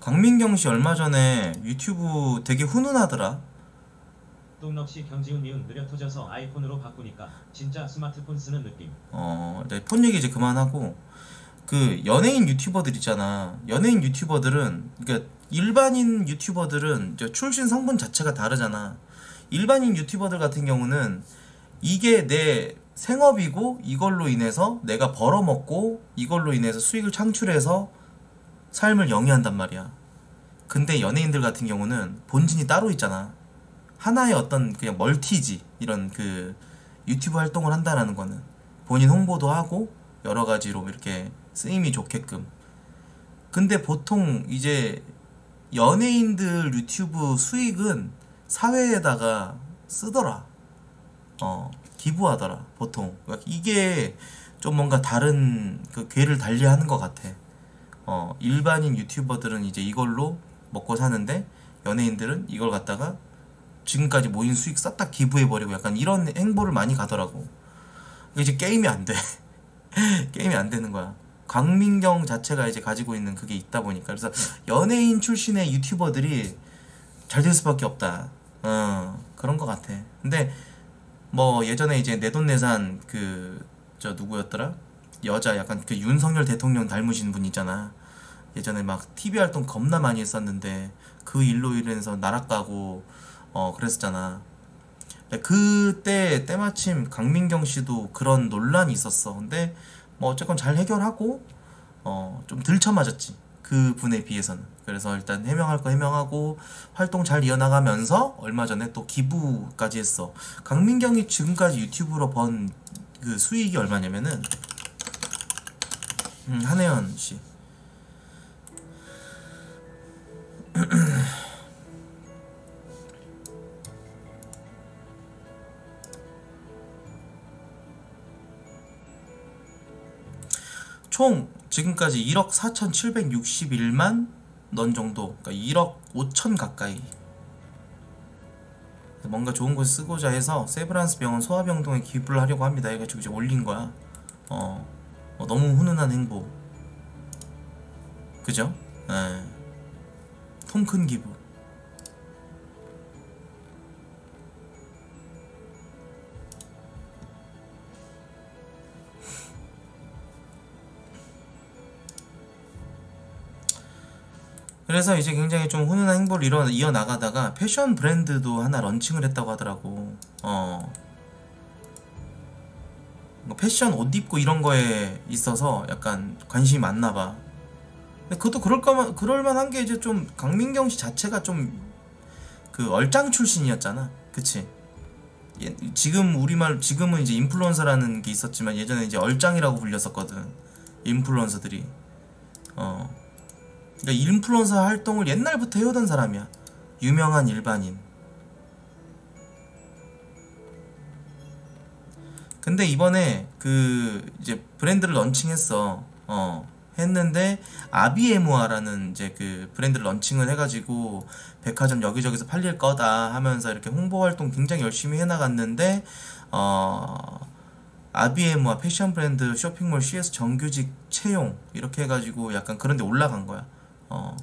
강민경 씨 얼마 전에 유튜브 되게 훈훈하더라 똥넉시 경지훈 니은 느려 터져서 아이폰으로 바꾸니까 진짜 스마트폰 쓰는 느낌. 어, 네, 폰 얘기 이제 그만하고 그 연예인 유튜버들 있잖아. 연예인 유튜버들은 그러니까 일반인 유튜버들은 이제 출신 성분 자체가 다르잖아. 일반인 유튜버들 같은 경우는 이게 내 생업이고 이걸로 인해서 내가 벌어먹고 이걸로 인해서 수익을 창출해서 삶을 영위한단 말이야. 근데 연예인들 같은 경우는 본진이 따로 있잖아. 하나의 어떤 그냥 멀티지 이런 그 유튜브 활동을 한다라는 거는 본인 홍보도 하고 여러 가지로 이렇게 쓰임이 좋게끔. 근데 보통 이제 연예인들 유튜브 수익은 사회에다가 쓰더라. 어 기부하더라 보통. 그러니까 이게 좀 뭔가 다른 그 궤를 달리하는 것 같아. 어 일반인 유튜버들은 이제 이걸로 먹고 사는데 연예인들은 이걸 갖다가 지금까지 모인 수익 싹 다 기부해버리고 약간 이런 행보를 많이 가더라고. 이제 게임이 안 돼. 게임이 안 되는 거야. 강민경 자체가 이제 가지고 있는 그게 있다 보니까. 그래서 연예인 출신의 유튜버들이 잘 될 수밖에 없다. 어, 그런 것 같아. 근데 뭐 예전에 이제 내돈내산 그, 저 누구였더라? 여자 약간 그 윤석열 대통령 닮으신 분 있잖아. 예전에 막 TV 활동 겁나 많이 했었는데 그 일로 인해서 나락 가고 어 그랬었잖아. 근데 그때 때마침 강민경 씨도 그런 논란이 있었어. 근데 뭐 어쨌건 잘 해결하고 어 좀 들쳐맞았지. 그 분에 비해서는. 그래서 일단 해명할 거 해명하고 활동 잘 이어나가면서 얼마 전에 또 기부까지 했어. 강민경이 지금까지 유튜브로 번 그 수익이 얼마냐면은 음, 한혜연 씨. 총 지금까지 1억 4,761만 넌 정도 그러니까 1억 5천 가까이. 뭔가 좋은 곳에 쓰고자 해서 세브란스 병원 소아병동에 기부를 하려고 합니다. 해가지고 이제 올린 거야. 어, 어, 너무 훈훈한 행보. 그죠? 예. 통큰 기부 그래서 이제 굉장히 좀 훈훈한 행보를 이어, 이어나가다가 패션 브랜드도 하나 런칭을 했다고 하더라고. 어. 뭐 패션 옷 입고 이런 거에 있어서 약간 관심이 많나 봐. 근데 그것도 그럴 거만 그럴만한 게 이제 좀 강민경 씨 자체가 좀 그 얼짱 출신이었잖아. 그치? 예, 지금 우리말 지금은 이제 인플루언서라는 게 있었지만 예전에 이제 얼짱이라고 불렸었거든. 인플루언서들이. 어 그러니까 인플루언서 활동을 옛날부터 해오던 사람이야. 유명한 일반인. 근데 이번에 그 이제 브랜드를 런칭했어. 어 했는데 아비에모아라는 이제 그 브랜드를 런칭을 해가지고 백화점 여기저기서 팔릴 거다 하면서 이렇게 홍보 활동 굉장히 열심히 해나갔는데 어 아비에모아 패션 브랜드 쇼핑몰 CS 정규직 채용 이렇게 해가지고 약간 그런 데 올라간 거야. 어.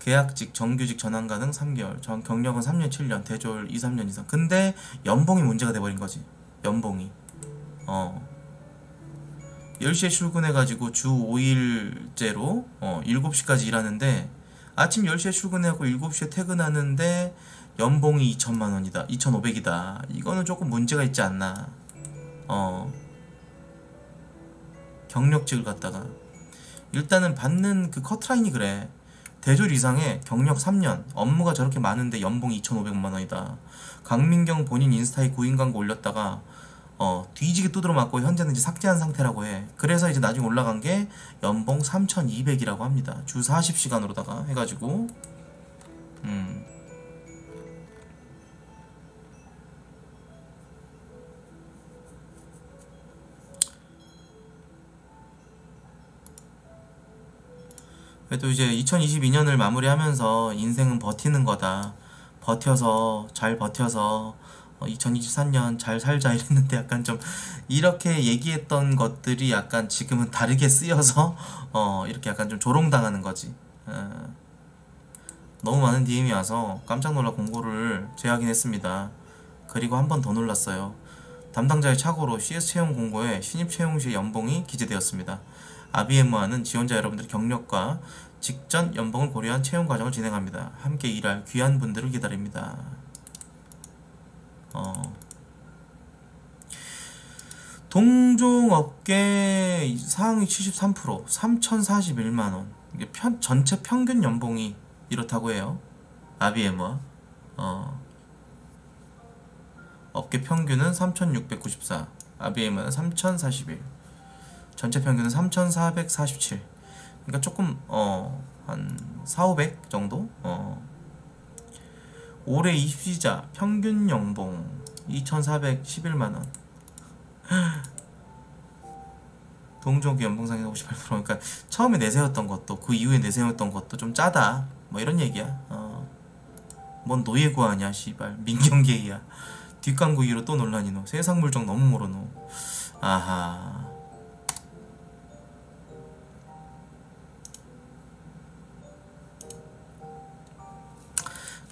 계약직 정규직 전환 가능 3개월. 전 경력은 3년 7년 대졸 2, 3년 이상. 근데 연봉이 문제가 돼버린 거지. 연봉이. 어. 10시에 출근해가지고 주 5일째로 어 7시까지 일하는데 아침 10시에 출근하고 7시에 퇴근하는데 연봉이 2천만 원이다 2,500이다. 이거는 조금 문제가 있지 않나. 어. 경력직을 갖다가 일단은 받는 그 커트라인이 그래. 대졸 이상의 경력 3년 업무가 저렇게 많은데 연봉 2,500만 원이다. 강민경 본인 인스타에 고인 광고 올렸다가 어 뒤지게 두드러 맞고 현재는 이제 삭제한 상태라고 해. 그래서 이제 나중에 올라간 게 연봉 3,200이라고 합니다. 주 40시간으로다가 해가지고. 음 그래도 이제 2022년을 마무리하면서 인생은 버티는 거다. 버텨서 잘 버텨서 2023년 잘 살자 이랬는데 약간 좀 이렇게 얘기했던 것들이 약간 지금은 다르게 쓰여서 어 이렇게 약간 좀 조롱당하는 거지. 어. 너무 많은 DM이 와서 깜짝 놀라 공고를 재확인했습니다. 그리고 한 번 더 놀랐어요. 담당자의 착오로 CS 채용 공고에 신입 채용 시 연봉이 기재되었습니다. 아비엠마는 지원자 여러분들의 경력과 직전 연봉을 고려한 채용 과정을 진행합니다. 함께 일할 귀한 분들을 기다립니다. 어. 동종업계 상위 73% 3,041만 원. 이게 편, 전체 평균 연봉이 이렇다고 해요. 아비엠마. 어. 업계 평균은 3,694. 아비엠마는 3,041. 전체 평균은 3,447. 그러니까 조금 어 한 4, 500 정도? 어. 올해 입시자 평균 연봉 2,411만 원. 동종기 연봉상이 58% 그러니까 처음에 내세웠던 것도 그 이후에 내세웠던 것도 좀 짜다. 뭐 이런 얘기야. 어. 뭔 노예 구하냐 씨발 민경계야. 뒷광고 이후로 또 논란이 노. 세상 물정 너무 모르노. 아하.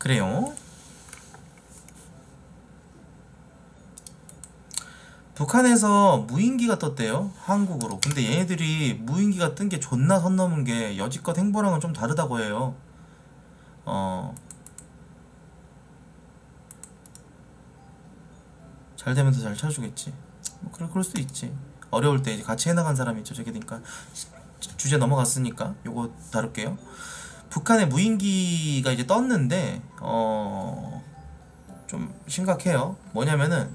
그래요. 북한에서 무인기가 떴대요. 한국으로. 근데 얘네들이 무인기가 뜬 게 존나 선 넘은 게 여지껏 행보랑은 좀 다르다고 해요. 어. 잘 되면 더잘 쳐주겠지. 뭐 그럴 그럴 수도 있지. 어려울 때 이제 같이 해나간 사람이 있죠. 저게 그러니까 주제 넘어갔으니까 요거 다룰게요. 북한의 무인기가 이제 떴는데 어 좀 심각해요. 뭐냐면은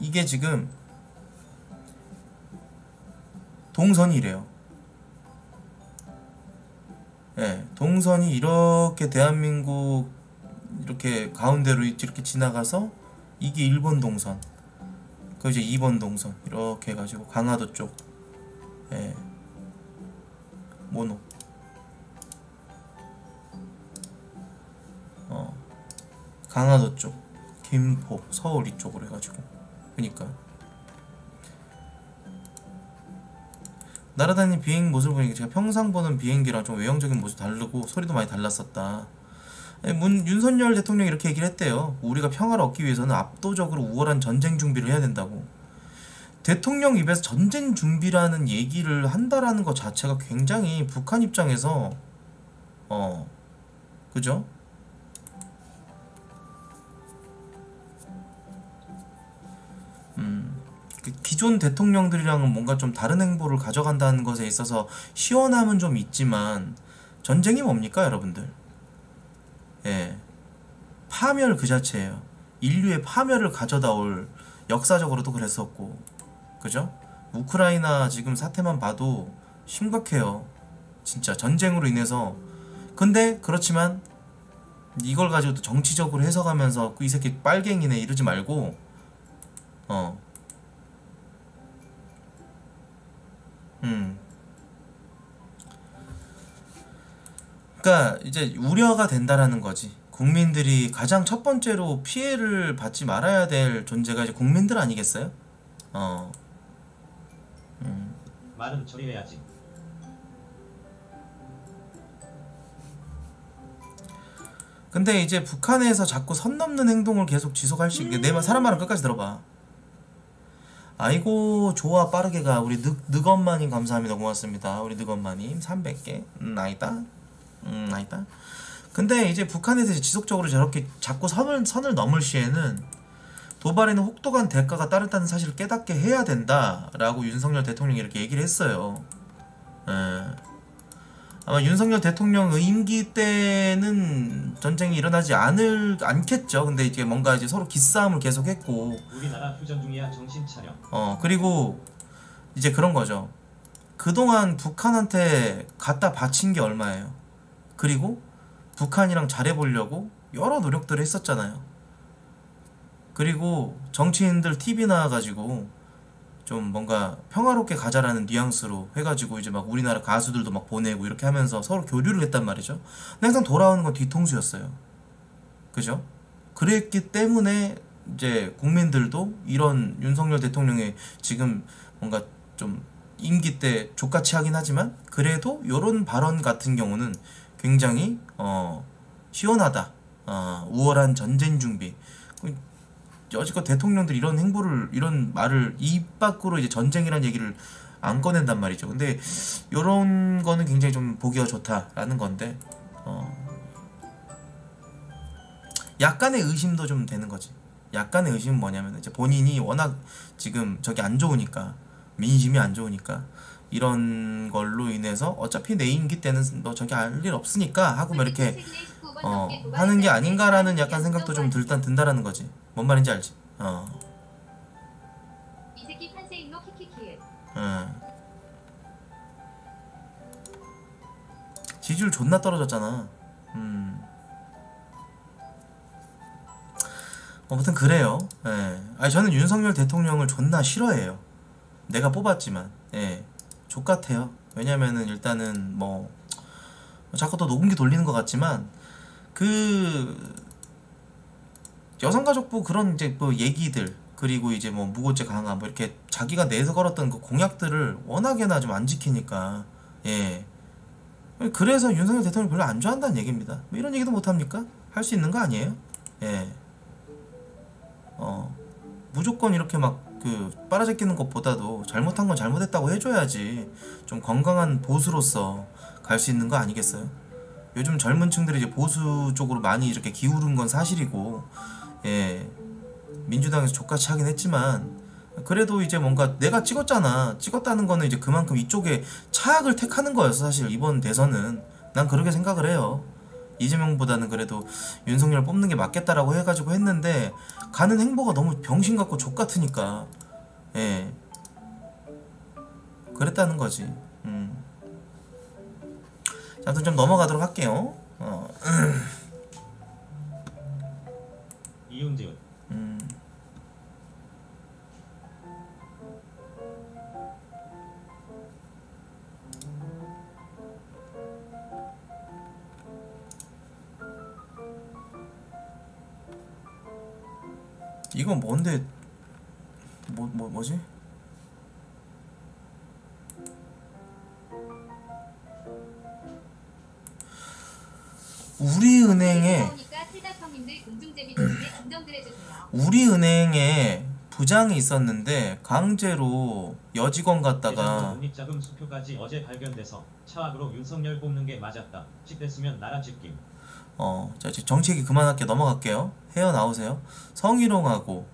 이게 지금 동선이래요. 예, 동선이 이렇게 대한민국 이렇게 가운데로 이렇게 지나가서 이게 일본 동선. 그 이제 2번 동선 이렇게 해가지고 강화도 쪽. 예. 모노. 어. 강화도 쪽. 김포, 서울 이쪽으로 해가지고. 그니까. 날아다니는 비행 모습을 보니까 제가 평상 보는 비행기랑 좀 외형적인 모습 다르고 소리도 많이 달랐었다. 예, 문, 윤석열 대통령이 이렇게 얘기를 했대요. 우리가 평화를 얻기 위해서는 압도적으로 우월한 전쟁 준비를 해야 된다고. 대통령 입에서 전쟁 준비라는 얘기를 한다라는 것 자체가 굉장히 북한 입장에서 어 그죠? 음, 그 기존 대통령들이랑은 뭔가 좀 다른 행보를 가져간다는 것에 있어서 시원함은 좀 있지만 전쟁이 뭡니까 여러분들? 예, 파멸 그 자체예요. 인류의 파멸을 가져다 올 역사적으로도 그랬었고, 그죠? 우크라이나 지금 사태만 봐도 심각해요. 진짜 전쟁으로 인해서. 근데 그렇지만 이걸 가지고 또 정치적으로 해석하면서 그이 새끼 빨갱이네 이러지 말고, 어, 음, 그러니까 이제 우려가 된다라는 거지. 국민들이 가장 첫 번째로 피해를 받지 말아야 될 존재가 이제 국민들 아니겠어요? 어. 말은 처리해야지. 근데 이제 북한에서 자꾸 선 넘는 행동을 계속 지속할 수 있게 내 말 사람 말은 끝까지 들어봐. 아이고 좋아 빠르게 가. 우리 늑 늑엄마님 감사합니다. 고맙습니다. 우리 늑엄마님 300개. 음 아니다. 음 근데 이제 북한에서 지속적으로 저렇게 자꾸 선을 선을 넘을 시에는 도발에는 혹독한 대가가 따른다는 사실을 깨닫게 해야 된다라고 윤석열 대통령이 이렇게 얘기를 했어요. 예. 아마 윤석열 대통령 임기 때는 전쟁이 일어나지 않을 않겠죠. 근데 이제 뭔가 이제 서로 기싸움을 계속했고 우리나라 휴전 중이야 정신 차려. 어 그리고 이제 그런 거죠. 그동안 북한한테 갖다 바친 게 얼마예요. 그리고 북한이랑 잘해보려고 여러 노력들을 했었잖아요. 그리고 정치인들 TV 나와가지고 좀 뭔가 평화롭게 가자라는 뉘앙스로 해가지고 이제 막 우리나라 가수들도 막 보내고 이렇게 하면서 서로 교류를 했단 말이죠. 근데 항상 돌아오는 건 뒤통수였어요. 그죠? 그랬기 때문에 이제 국민들도 이런 윤석열 대통령의 지금 뭔가 좀 임기 때 족같이 하긴 하지만 그래도 이런 발언 같은 경우는 굉장히 어 시원하다. 어, 우월한 전쟁 준비. 그 여지껏 대통령들이 이런 행보를 이런 말을 입 밖으로 이제 전쟁이라는 얘기를 안 꺼낸단 말이죠. 근데 이런 거는 굉장히 좀 보기가 좋다라는 건데 어 약간의 의심도 좀 되는 거지. 약간의 의심은 뭐냐면 이제 본인이 워낙 지금 저기 안 좋으니까 민심이 안 좋으니까 이런 걸로 인해서 어차피 내 임기 때는 너 저기 할일 없으니까 하고 뭐 이렇게 어 하는 게 아닌가라는 약간 생각도 좀 들단 든다라는 거지. 뭔 말인지 알지? 어. 이 새끼 판세 인노 키키키에 응. 지지율 존나 떨어졌잖아. 음. 아무튼 그래요. 예. 아니 저는 윤석열 대통령을 존나 싫어해요. 내가 뽑았지만, 예. 족같아요. 왜냐면은 일단은 뭐 자꾸 또 녹음기 돌리는 것 같지만 그 여성가족부 그런 이제 뭐 얘기들 그리고 이제 뭐 무고죄 강화 뭐 이렇게 자기가 내서 걸었던 그 공약들을 워낙에나 좀 안 지키니까. 예. 그래서 윤석열 대통령 별로 안 좋아한다는 얘기입니다. 뭐 이런 얘기도 못 합니까? 할 수 있는 거 아니에요? 예 어. 무조건 이렇게 막 그 빨아제끼는 것보다도 잘못한 건 잘못했다고 해줘야지 좀 건강한 보수로서 갈 수 있는 거 아니겠어요? 요즘 젊은 층들이 이제 보수 쪽으로 많이 이렇게 기울은 건 사실이고 예 민주당에서 족같이 하긴 했지만 그래도 이제 뭔가 내가 찍었잖아. 찍었다는 거는 이제 그만큼 이쪽에 차악을 택하는 거였어 사실. 이번 대선은. 난 그렇게 생각을 해요. 이재명보다는 그래도 윤석열 뽑는 게 맞겠다라고 해가지고 했는데 가는 행보가 너무 병신 같고 족 같으니까. 예. 그랬다는 거지. 음. 자, 아무튼 좀 넘어가도록 할게요. 어. 이윤지은 이건 뭔데 뭐, 뭐 뭐지? 우리은행에. 우리은행에 부장이 있었는데 강제로 여직원 갖다가 독립자금 수표까지 어제 발견돼서 차악으로 윤석열 뽑는 게 맞았다. 칩됐으면 나라 집김. 어, 자, 이제 얘기 그만할게 넘어갈게요. 헤어 나오세요. 성희롱하고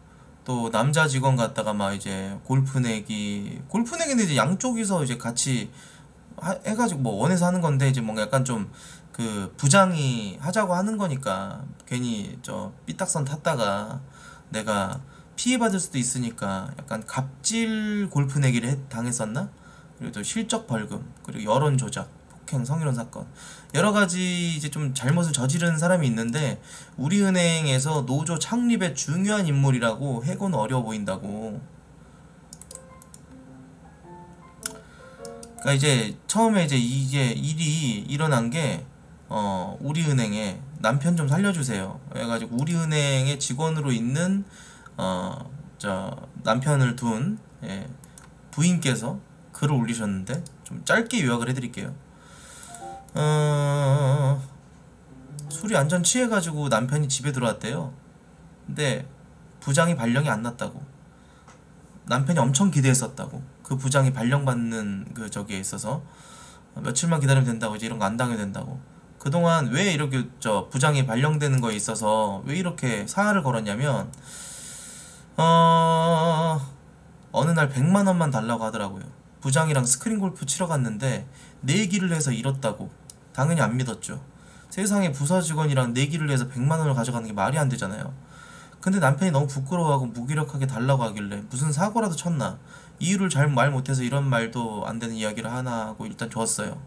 또 남자 직원 갖다가 막 이제 골프 내기, 골프 내기는 이제 양쪽이서 이제 같이 하- 해가지고 뭐 원해서 하는 건데 이제 뭔가 약간 좀 그 부장이 하자고 하는 거니까 괜히 저 삐딱선 탔다가 내가 피해받을 수도 있으니까 약간 갑질 골프 내기를 했- 당했었나? 그리고 또 실적 벌금 그리고 여론 조작 폭행 성희롱 사건 여러 가지 이제 좀 잘못을 저지른 사람이 있는데 우리은행에서 노조 창립의 중요한 인물이라고 해고는 어려워 보인다고. 그러니까 이제 처음에 이제 이게 일이 일어난 게 어 우리은행에 남편 좀 살려주세요. 해가지고 우리은행의 직원으로 있는 어 저 남편을 둔 예, 부인께서 글을 올리셨는데 좀 짧게 요약을 해드릴게요. 어 술이 완전 취해가지고 남편이 집에 들어왔대요. 근데 부장이 발령이 안 났다고. 남편이 엄청 기대했었다고. 그 부장이 발령받는 그 저기에 있어서 며칠만 기다리면 된다고 이제 이런 거 안 당해도 된다고. 그동안 왜 이렇게 저 부장이 발령되는 거에 있어서 왜 이렇게 사활을 걸었냐면 어 어느 날 100만 원만 달라고 하더라고요. 부장이랑 스크린 골프 치러 갔는데 내기를 해서 잃었다고. 당연히 안 믿었죠. 세상에 부서 직원이랑 내기를 해서 100만 원을 가져가는 게 말이 안 되잖아요. 근데 남편이 너무 부끄러워하고 무기력하게 달라고 하길래 무슨 사고라도 쳤나 이유를 잘 말 못해서 이런 말도 안 되는 이야기를 하나 하고 일단 줬어요.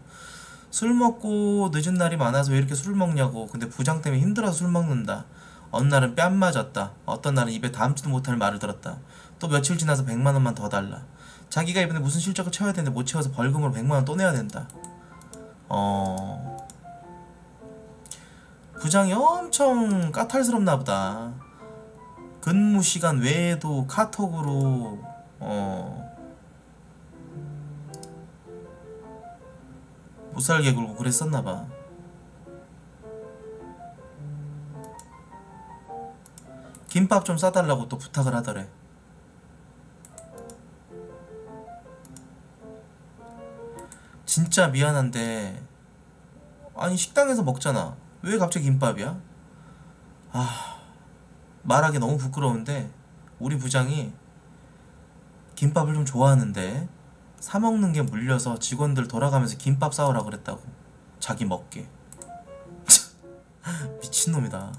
술 먹고 늦은 날이 많아서 왜 이렇게 술을 먹냐고 근데 부장 때문에 힘들어서 술 먹는다. 어느 날은 뺨 맞았다. 어떤 날은 입에 담지도 못할 말을 들었다. 또 며칠 지나서 100만 원만 더 달라. 자기가 이번에 무슨 실적을 채워야 되는데 못 채워서 벌금으로 100만 원 또 내야 된다. 어... 부장이 엄청 까탈스럽나 보다. 근무 시간 외에도 카톡으로 어 못살게 굴고 그랬었나 봐. 김밥 좀 싸달라고 또 부탁을 하더래. 진짜 미안한데 아니 식당에서 먹잖아. 왜 갑자기 김밥이야? 아 말하기 너무 부끄러운데 우리 부장이 김밥을 좀 좋아하는데 사 먹는 게 물려서 직원들 돌아가면서 김밥 싸오라 그랬다고 자기 먹게 미친놈이다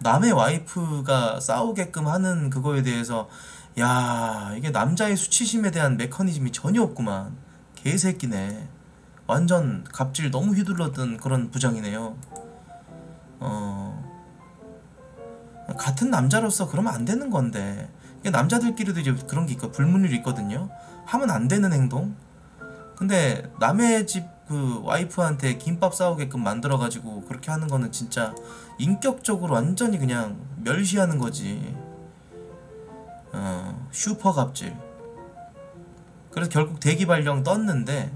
남의 와이프가 싸우게끔 하는 그거에 대해서 야 이게 남자의 수치심에 대한 메커니즘이 전혀 없구만 개새끼네. 완전 갑질 너무 휘둘렀던 그런 부장이네요. 어 같은 남자로서 그러면 안 되는 건데. 남자들끼리도 이제 그런 게 있고 불문율이 있거든요. 하면 안 되는 행동. 근데 남의 집 그 와이프한테 김밥 싸우게끔 만들어 가지고 그렇게 하는 거는 진짜 인격적으로 완전히 그냥 멸시하는 거지. 어 슈퍼 갑질 그래서 결국 대기 발령 떴는데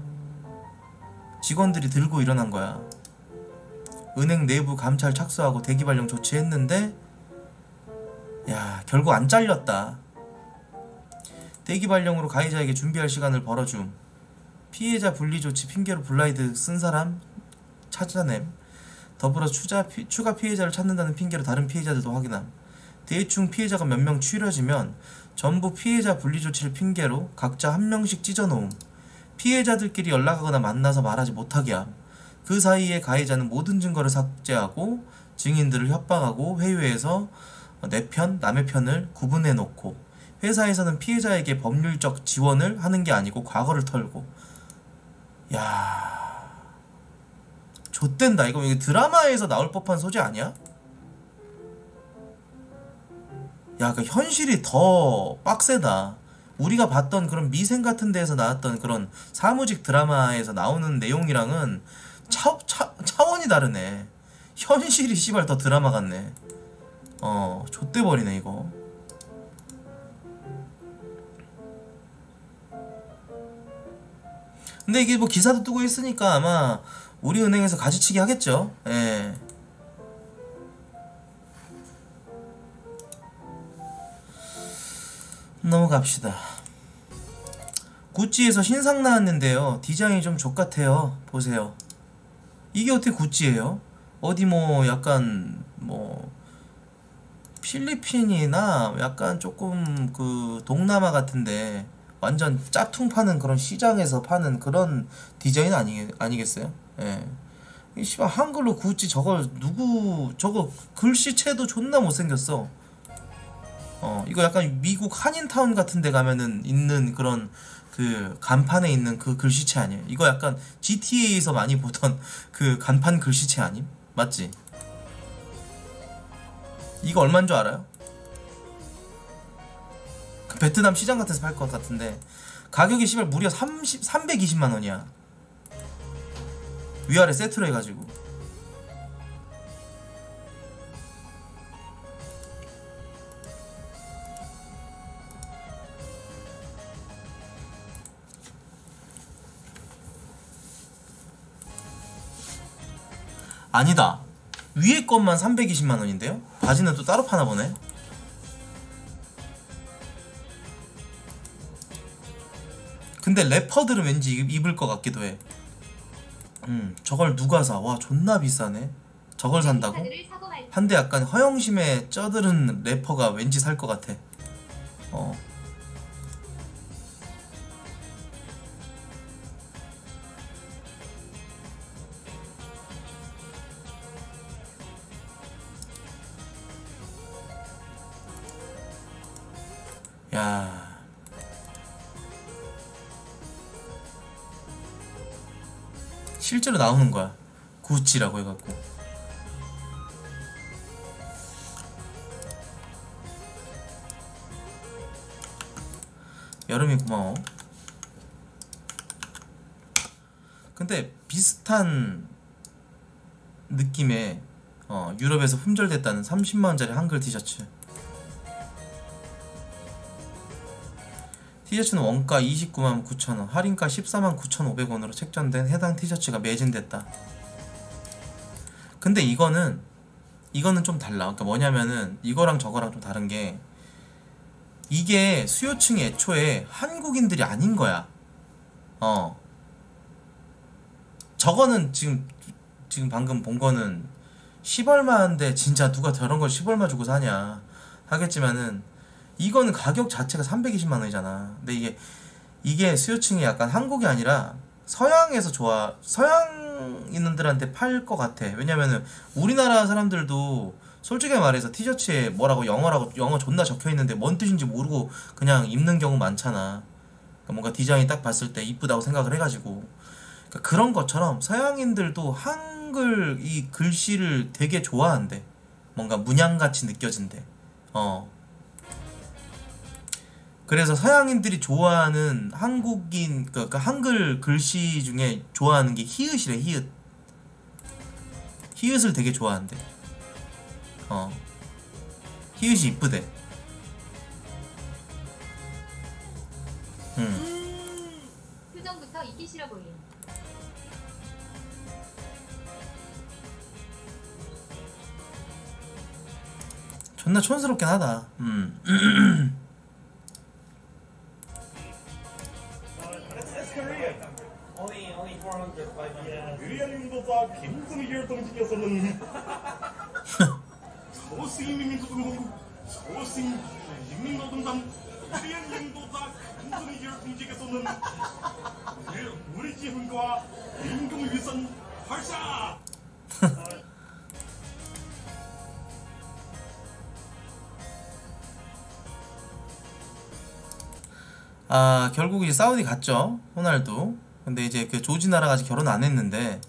직원들이 들고 일어난 거야. 은행 내부 감찰 착수하고 대기 발령 조치했는데 야 결국 안 잘렸다. 대기 발령으로 가해자에게 준비할 시간을 벌어줌. 피해자 분리 조치 핑계로 블라이드 쓴 사람 찾아냄. 더불어 추자, 피, 추가 피해자를 찾는다는 핑계로 다른 피해자들도 확인함. 대충 피해자가 몇 명 추려지면 전부 피해자 분리 조치를 핑계로 각자 한 명씩 찢어놓음 피해자들끼리 연락하거나 만나서 말하지 못하게 함. 그 사이에 가해자는 모든 증거를 삭제하고 증인들을 협박하고 회유해서 내 편, 남의 편을 구분해 놓고 회사에서는 피해자에게 법률적 지원을 하는 게 아니고 과거를 털고 야 좆된다 이거 드라마에서 나올 법한 소재 아니야? 야, 그 현실이 더 빡세다. 우리가 봤던 그런 미생 같은 데에서 나왔던 그런 사무직 드라마에서 나오는 내용이랑은 차, 차, 차원이 다르네. 현실이 씨발 더 드라마 같네. 어, 좆돼버리네, 이거. 근데 이게 뭐 기사도 뜨고 있으니까 아마 우리 은행에서 가지치기 하겠죠. 예. 넘어갑시다. 구찌에서 신상 나왔는데요. 디자인이 좀 족같아요. 보세요. 이게 어떻게 구찌예요? 어디 뭐 약간 뭐 필리핀이나 약간 조금 그 동남아 같은데 완전 짝퉁 파는 그런 시장에서 파는 그런 디자인 아니 아니겠어요? 예. 이 씨발 한글로 구찌 저걸 누구 저거 글씨체도 존나 못생겼어. 어 이거 약간 미국 한인타운 같은 데 가면은 있는 그런 그 간판에 있는 그 글씨체 아니에요 이거 약간 GTA에서 많이 보던 그 간판 글씨체 아님? 맞지? 이거 얼마인 줄 알아요? 그 베트남 시장 같은 데서 팔 것 같은데 가격이 씨발 무려 30, 320만 원이야 위아래 세트로 해가지고 아니다 위에 것만 320만원인데요? 바지는 또 따로 파나 보네 근데 래퍼들은 왠지 입- 입을 것 같기도 해. 음, 저걸 누가 사? 와, 존나 비싸네. 저걸 산다고? 말 한데 약간 허영심에 쩌들은 래퍼가 왠지 살 것 같아. 어. 야. 실제로 나오는 거야. 구찌라고 해갖고. 여름이 고마워. 근데 비슷한 느낌의 어, 유럽에서 품절됐다는 30만 원짜리 한글 티셔츠. 티셔츠는 원가 29만 9천 원, 할인가 14만 9,500원으로 책정된 해당 티셔츠가 매진됐다. 근데 이거는 이거는 좀 달라. 그러니까 뭐냐면은 이거랑 저거랑 좀 다른 게 이게 수요층이 애초에 한국인들이 아닌 거야. 어. 저거는 지금 지금 방금 본 거는 10얼마인데 진짜 누가 저런 걸 10얼마 주고 사냐 하겠지만은 이거는 가격 자체가 320만 원이잖아. 근데 이게 이게 수요층이 약간 한국이 아니라 서양에서 좋아 서양인들한테 팔 것 같아. 왜냐면은 우리나라 사람들도 솔직히 말해서 티셔츠에 뭐라고 영어라고 영어 존나 적혀 있는데 뭔 뜻인지 모르고 그냥 입는 경우 많잖아. 그러니까 뭔가 디자인이 딱 봤을 때 이쁘다고 생각을 해가지고 그러니까 그런 것처럼 서양인들도 한글 이 글씨를 되게 좋아한대. 뭔가 문양같이 느껴진대. 어. 그래서 서양인들이 좋아하는 한국인 그러니까 한글 글씨 중에 좋아하는 게 히읗이래 히읗. 히읗을 되게 좋아한대. 어. 히읗이 이쁘대. 음. 표정부터 입기 싫어 보임. 존나 촌스럽긴 하다. 음. 유리아님도다 김승길 동지께서는 서스인민민주공화국 서스인민노동당 유리아님도다 김승길 동지께서는 우리- 우리 지훈과 인공위성 발사 아 결국 이제 사우디 갔죠 호날두. 근데 이제 그 조지나라가 아직 결혼 안 했는데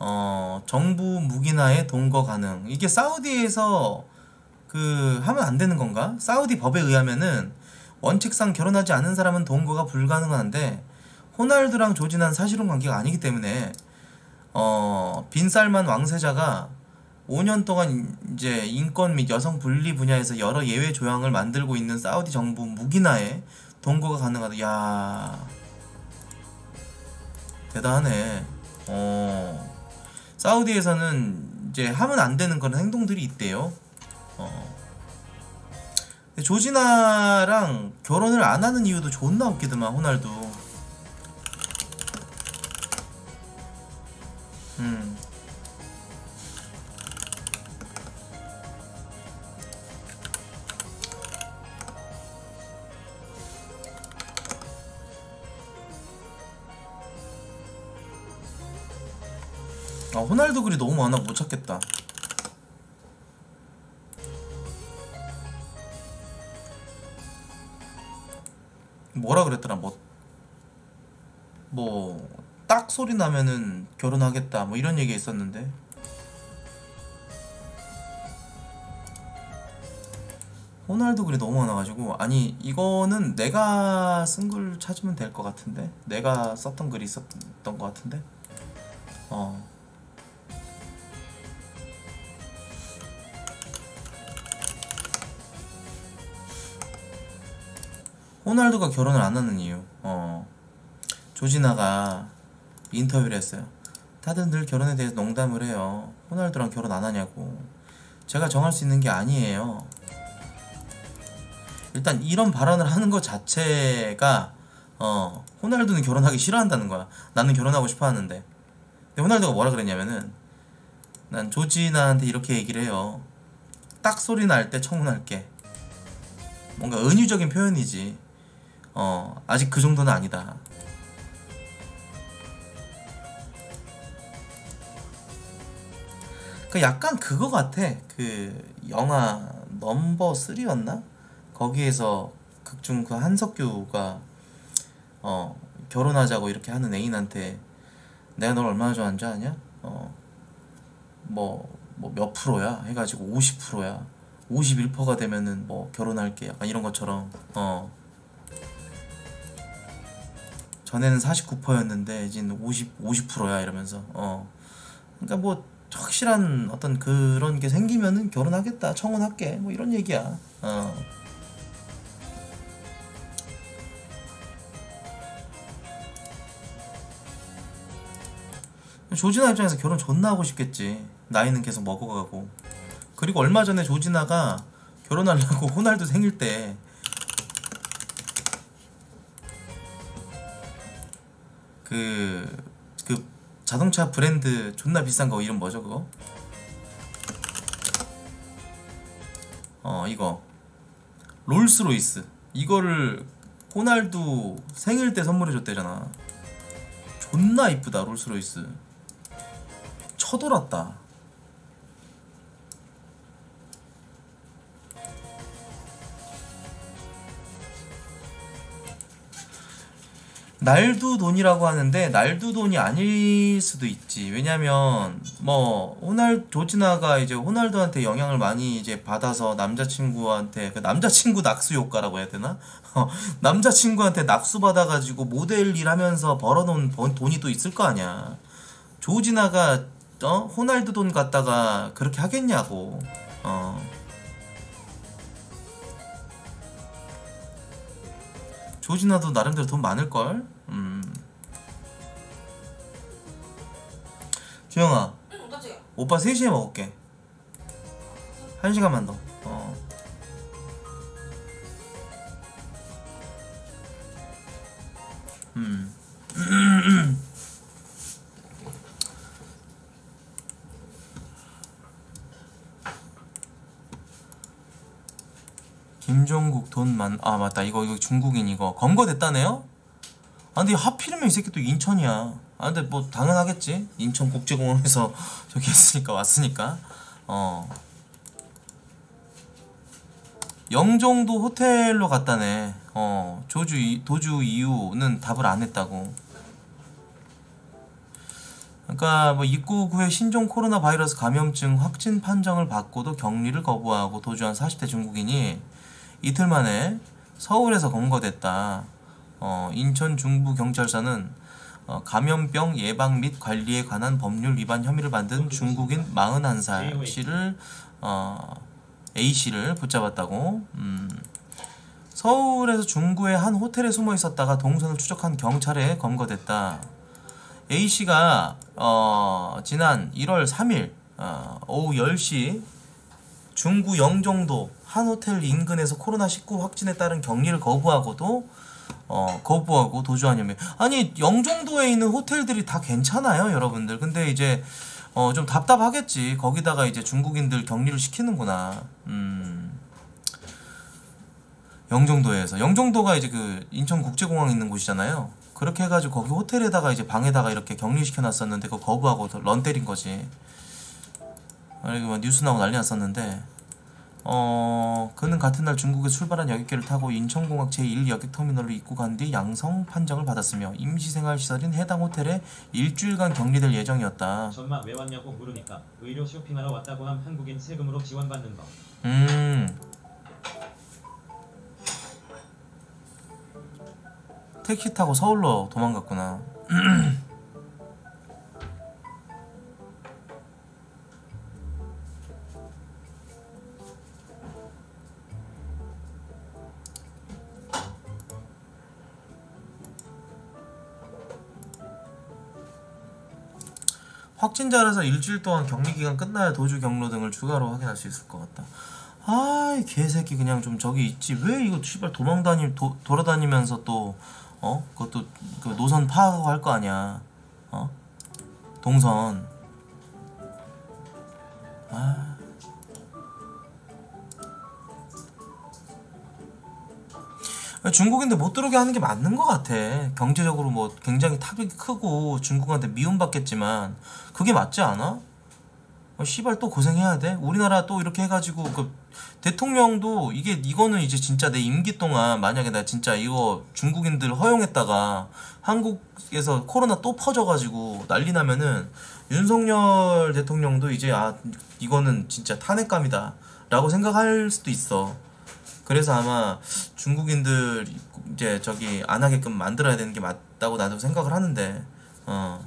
어 정부 무기나에 동거 가능. 이게 사우디에서 그 하면 안 되는 건가? 사우디 법에 의하면은 원칙상 결혼하지 않은 사람은 동거가 불가능한데 호날두랑 조지나는 사실혼 관계가 아니기 때문에 어 빈살만 왕세자가 5년 동안 이제 인권 및 여성 분리 분야에서 여러 예외 조항을 만들고 있는 사우디 정부 무기나에 동거가 가능하다. 야 대단하네. 어 사우디에서는 이제 하면 안 되는 그런 행동들이 있대요. 어. 조지나랑 결혼을 안 하는 이유도 존나 웃기더만 호날두. 음. 호날두 글이 너무 많아. 못 찾겠다. 뭐라 그랬더라? 뭐 뭐 딱 소리 나면은 결혼하겠다. 뭐 이런 얘기 있었는데. 호날두 글이 너무 많아가지고. 아니 이거는 내가 쓴 글 찾으면 될 것 같은데? 내가 썼던 글이 있었던 것 같은데? 어. 호날두가 결혼을 안 하는 이유. 어. 조지나가 인터뷰를 했어요. 다들 늘 결혼에 대해서 농담을 해요. 호날두랑 결혼 안 하냐고. 제가 정할 수 있는 게 아니에요. 일단 이런 발언을 하는 것 자체가 어 호날두는 결혼하기 싫어한다는 거야. 나는 결혼하고 싶어 하는데. 근데 호날두가 뭐라 그랬냐면은 난 조지나한테 이렇게 얘기를 해요. 딱 소리 날 때 청혼할게. 뭔가 은유적인 표현이지. 어 아직 그 정도는 아니다. 그 약간 그거 같아. 그 영화 넘버 3였나? 거기에서 극중 그 한석규가 어 결혼하자고 이렇게 하는 애인한테 내가 널 얼마나 좋아하는 줄 아냐? 어뭐 뭐 몇 프로야? 해가지고 50%야. 51%가 되면은 뭐 결혼할게. 약간 이런 것처럼 어 전에는 49%였는데 이제는 50 50%야 이러면서 어. 그러니까 뭐 확실한 어떤 그런 게 생기면은 결혼하겠다 청혼할게 뭐 이런 얘기야. 어. 조진아 입장에서 결혼 존나 하고 싶겠지. 나이는 계속 먹어가고. 그리고 얼마 전에 조진아가 결혼하려고 호날두 생일 때 그, 그 자동차 브랜드 존나 비싼 거 이름 뭐죠 그거? 어 이거. 롤스로이스. 이거를 호날두 생일 때 선물해 줬대잖아. 존나 이쁘다 롤스로이스. 쳐돌았다 날두 돈이라고 하는데 날두 돈이 아닐 수도 있지. 왜냐면 뭐 호날 조지나가 이제 호날두한테 영향을 많이 이제 받아서 남자친구한테 그 남자친구 낙수 효과라고 해야 되나? 어, 남자친구한테 낙수 받아가지고 모델 일하면서 벌어놓은 번- 돈이 또 있을 거 아니야. 조지나가 어 호날두 돈 갖다가 그렇게 하겠냐고. 어. 조진아도 나름대로 돈 많을걸? 음. 주영아, 응. 오빠 3시에 먹을게. 한 시간만 더. 돈만 아 맞다. 이거 이거 중국인 이거. 검거됐다네요? 아 근데 하필이면 이 새끼 또 인천이야. 아 근데 뭐 당연하겠지. 인천 국제공항에서 저기 했으니까 왔으니까. 어. 영종도 호텔로 갔다네. 어. 조주 이- 도주 이유는 답을 안 했다고. 그러니까 뭐 입국 후에 신종 코로나 바이러스 감염증 확진 판정을 받고도 격리를 거부하고 도주한 40대 중국인이 이틀 만에 서울에서 검거됐다. 어, 인천 중부 경찰서는 어, 감염병 예방 및 관리에 관한 법률 위반 혐의를 받은 중국인 41살 씨를 어, A 씨를 붙잡았다고. 음. 서울에서 중구의 한 호텔에 숨어 있었다가 동선을 추적한 경찰에 검거됐다. A 씨가 어, 지난 1월 3일 어, 오후 10시 중구 영종도 한 호텔 인근에서 코로나19 확진에 따른 격리를 거부하고도 어, 거부하고 혐의. 아니 영종도에 있는 호텔들이 다 괜찮아요, 여러분들. 근데 이제 어, 좀 답답하겠지. 거기다가 이제 중국인들 격리를 시키는구나. 음. 영종도에서 영종도가 이제 그 인천국제공항 있는 곳이잖아요. 그렇게 해가지고 거기 호텔에다가 이제 방에다가 이렇게 격리시켜 놨었는데 그거 거부하고 런 때린 거지. 그리고 막 뉴스 나오고 난리 났었는데 어 그는 같은 날 중국에 출발한 여객기를 타고 인천공항 제1 여객터미널로 입국한 뒤 양성 판정을 받았으며 임시생활시설인 해당 호텔에 일주일간 격리될 예정이었다. 전마 왜 왔냐고 물으니까 의료 쇼핑하러 왔다고 함 한국인 세금으로 지원받는 거. 음. 택시 타고 서울로 도망갔구나. 확진자라서 일주일 동안 격리 기간 끝나야 도주 경로 등을 추가로 확인할 수 있을 것 같다. 아이 개새끼 그냥 좀 저기 있지 왜 이거 씨발 도망 다니 도, 돌아다니면서 또 어? 그것도 그 노선 파악하고 할 거 아니야 어? 동선 아 중국인들 못 들어오게 하는 게 맞는 것 같아. 경제적으로 뭐 굉장히 타격이 크고 중국한테 미움받겠지만 그게 맞지 않아? 어, 씨발 또 고생해야 돼? 우리나라 또 이렇게 해가지고 그 대통령도 이게 이거는 이제 진짜 내 임기 동안 만약에 나 진짜 이거 중국인들 허용했다가 한국에서 코로나 또 퍼져가지고 난리 나면은 윤석열 대통령도 이제 아 이거는 진짜 탄핵감이다 라고 생각할 수도 있어. 그래서 아마 중국인들 이제 저기 안 하게끔 만들어야 되는 게 맞다고 나도 생각을 하는데 어.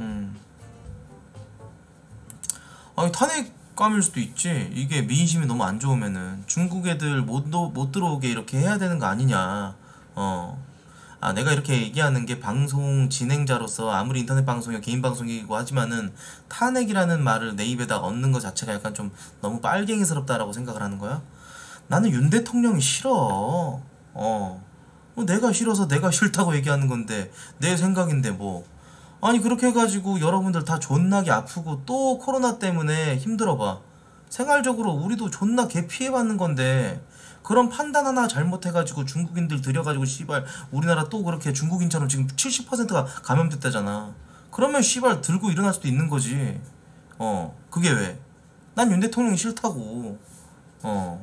음. 아니 탄핵감일 수도 있지. 이게 민심이 너무 안 좋으면은 중국 애들 못, 도- 못 들어오게 이렇게 해야 되는 거 아니냐. 어. 아 내가 이렇게 얘기하는 게 방송 진행자로서 아무리 인터넷 방송이 개인 방송이고 하지만은 탄핵이라는 말을 내 입에다 얻는 것 자체가 약간 좀 너무 빨갱이스럽다라고 생각을 하는 거야. 나는 윤 대통령이 싫어. 어. 뭐 내가 싫어서 내가 싫다고 얘기하는 건데 내 생각인데 뭐. 아니 그렇게 해가지고 여러분들 다 존나게 아프고 또 코로나 때문에 힘들어봐. 생활적으로 우리도 존나 개 피해받는 건데 그런 판단 하나 잘못해가지고 중국인들 들여가지고 씨발 우리나라 또 그렇게 중국인처럼 지금 70%가 감염됐다잖아. 그러면 씨발 들고 일어날 수도 있는 거지. 어 그게 왜? 난 윤 대통령이 싫다고. 어.